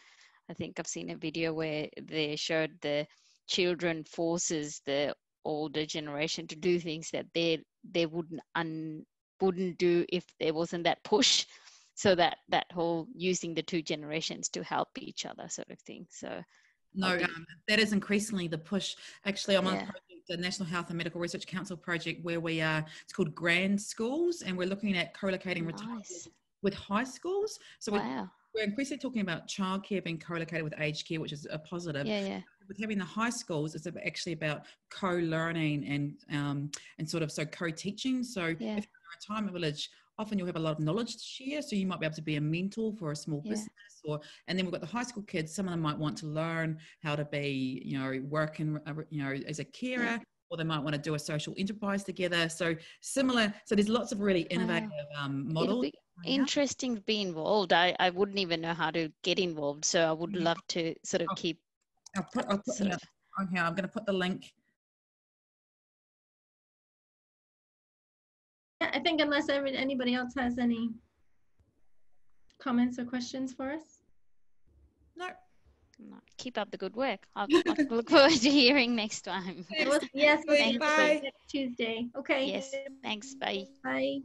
i think i've seen a video where they showed the children forces the older generation to do things that they they wouldn't un, wouldn't do if there wasn't that push so that that whole using the two generations to help each other sort of thing so No, Okay. um, that is increasingly the push. Actually, I'm on Yeah. project, the National Health and Medical Research Council project, where we are. It's called Grand Schools, and we're looking at co-locating nice with high schools. So we're, wow we're increasingly talking about childcare being co-located with aged care, which is a positive. yeah yeah with having the high schools, it's actually about co-learning and um, and sort of so co-teaching. So Yeah. if you're in a retirement village, often you'll have a lot of knowledge to share. So you might be able to be a mentor for a small Yeah. business, or and then we've got the high school kids. Some of them might want to learn how to be, you know, working, you know, as a carer. Or they might want to do a social enterprise together. So similar. So there's lots of really innovative um, models. be interesting to be involved. I, I wouldn't even know how to get involved, so I would love to sort of Oh, keep I'll put, I'll put sort yeah, of on here. I'm going to put the link. Yeah, I think unless anybody else has any comments or questions for us. No. no, keep up the good work. I'll, I'll look forward to hearing next time. Well, Yes, we'll Thanks. see you Bye. Tuesday. Okay. Yes, thanks. Bye. Bye.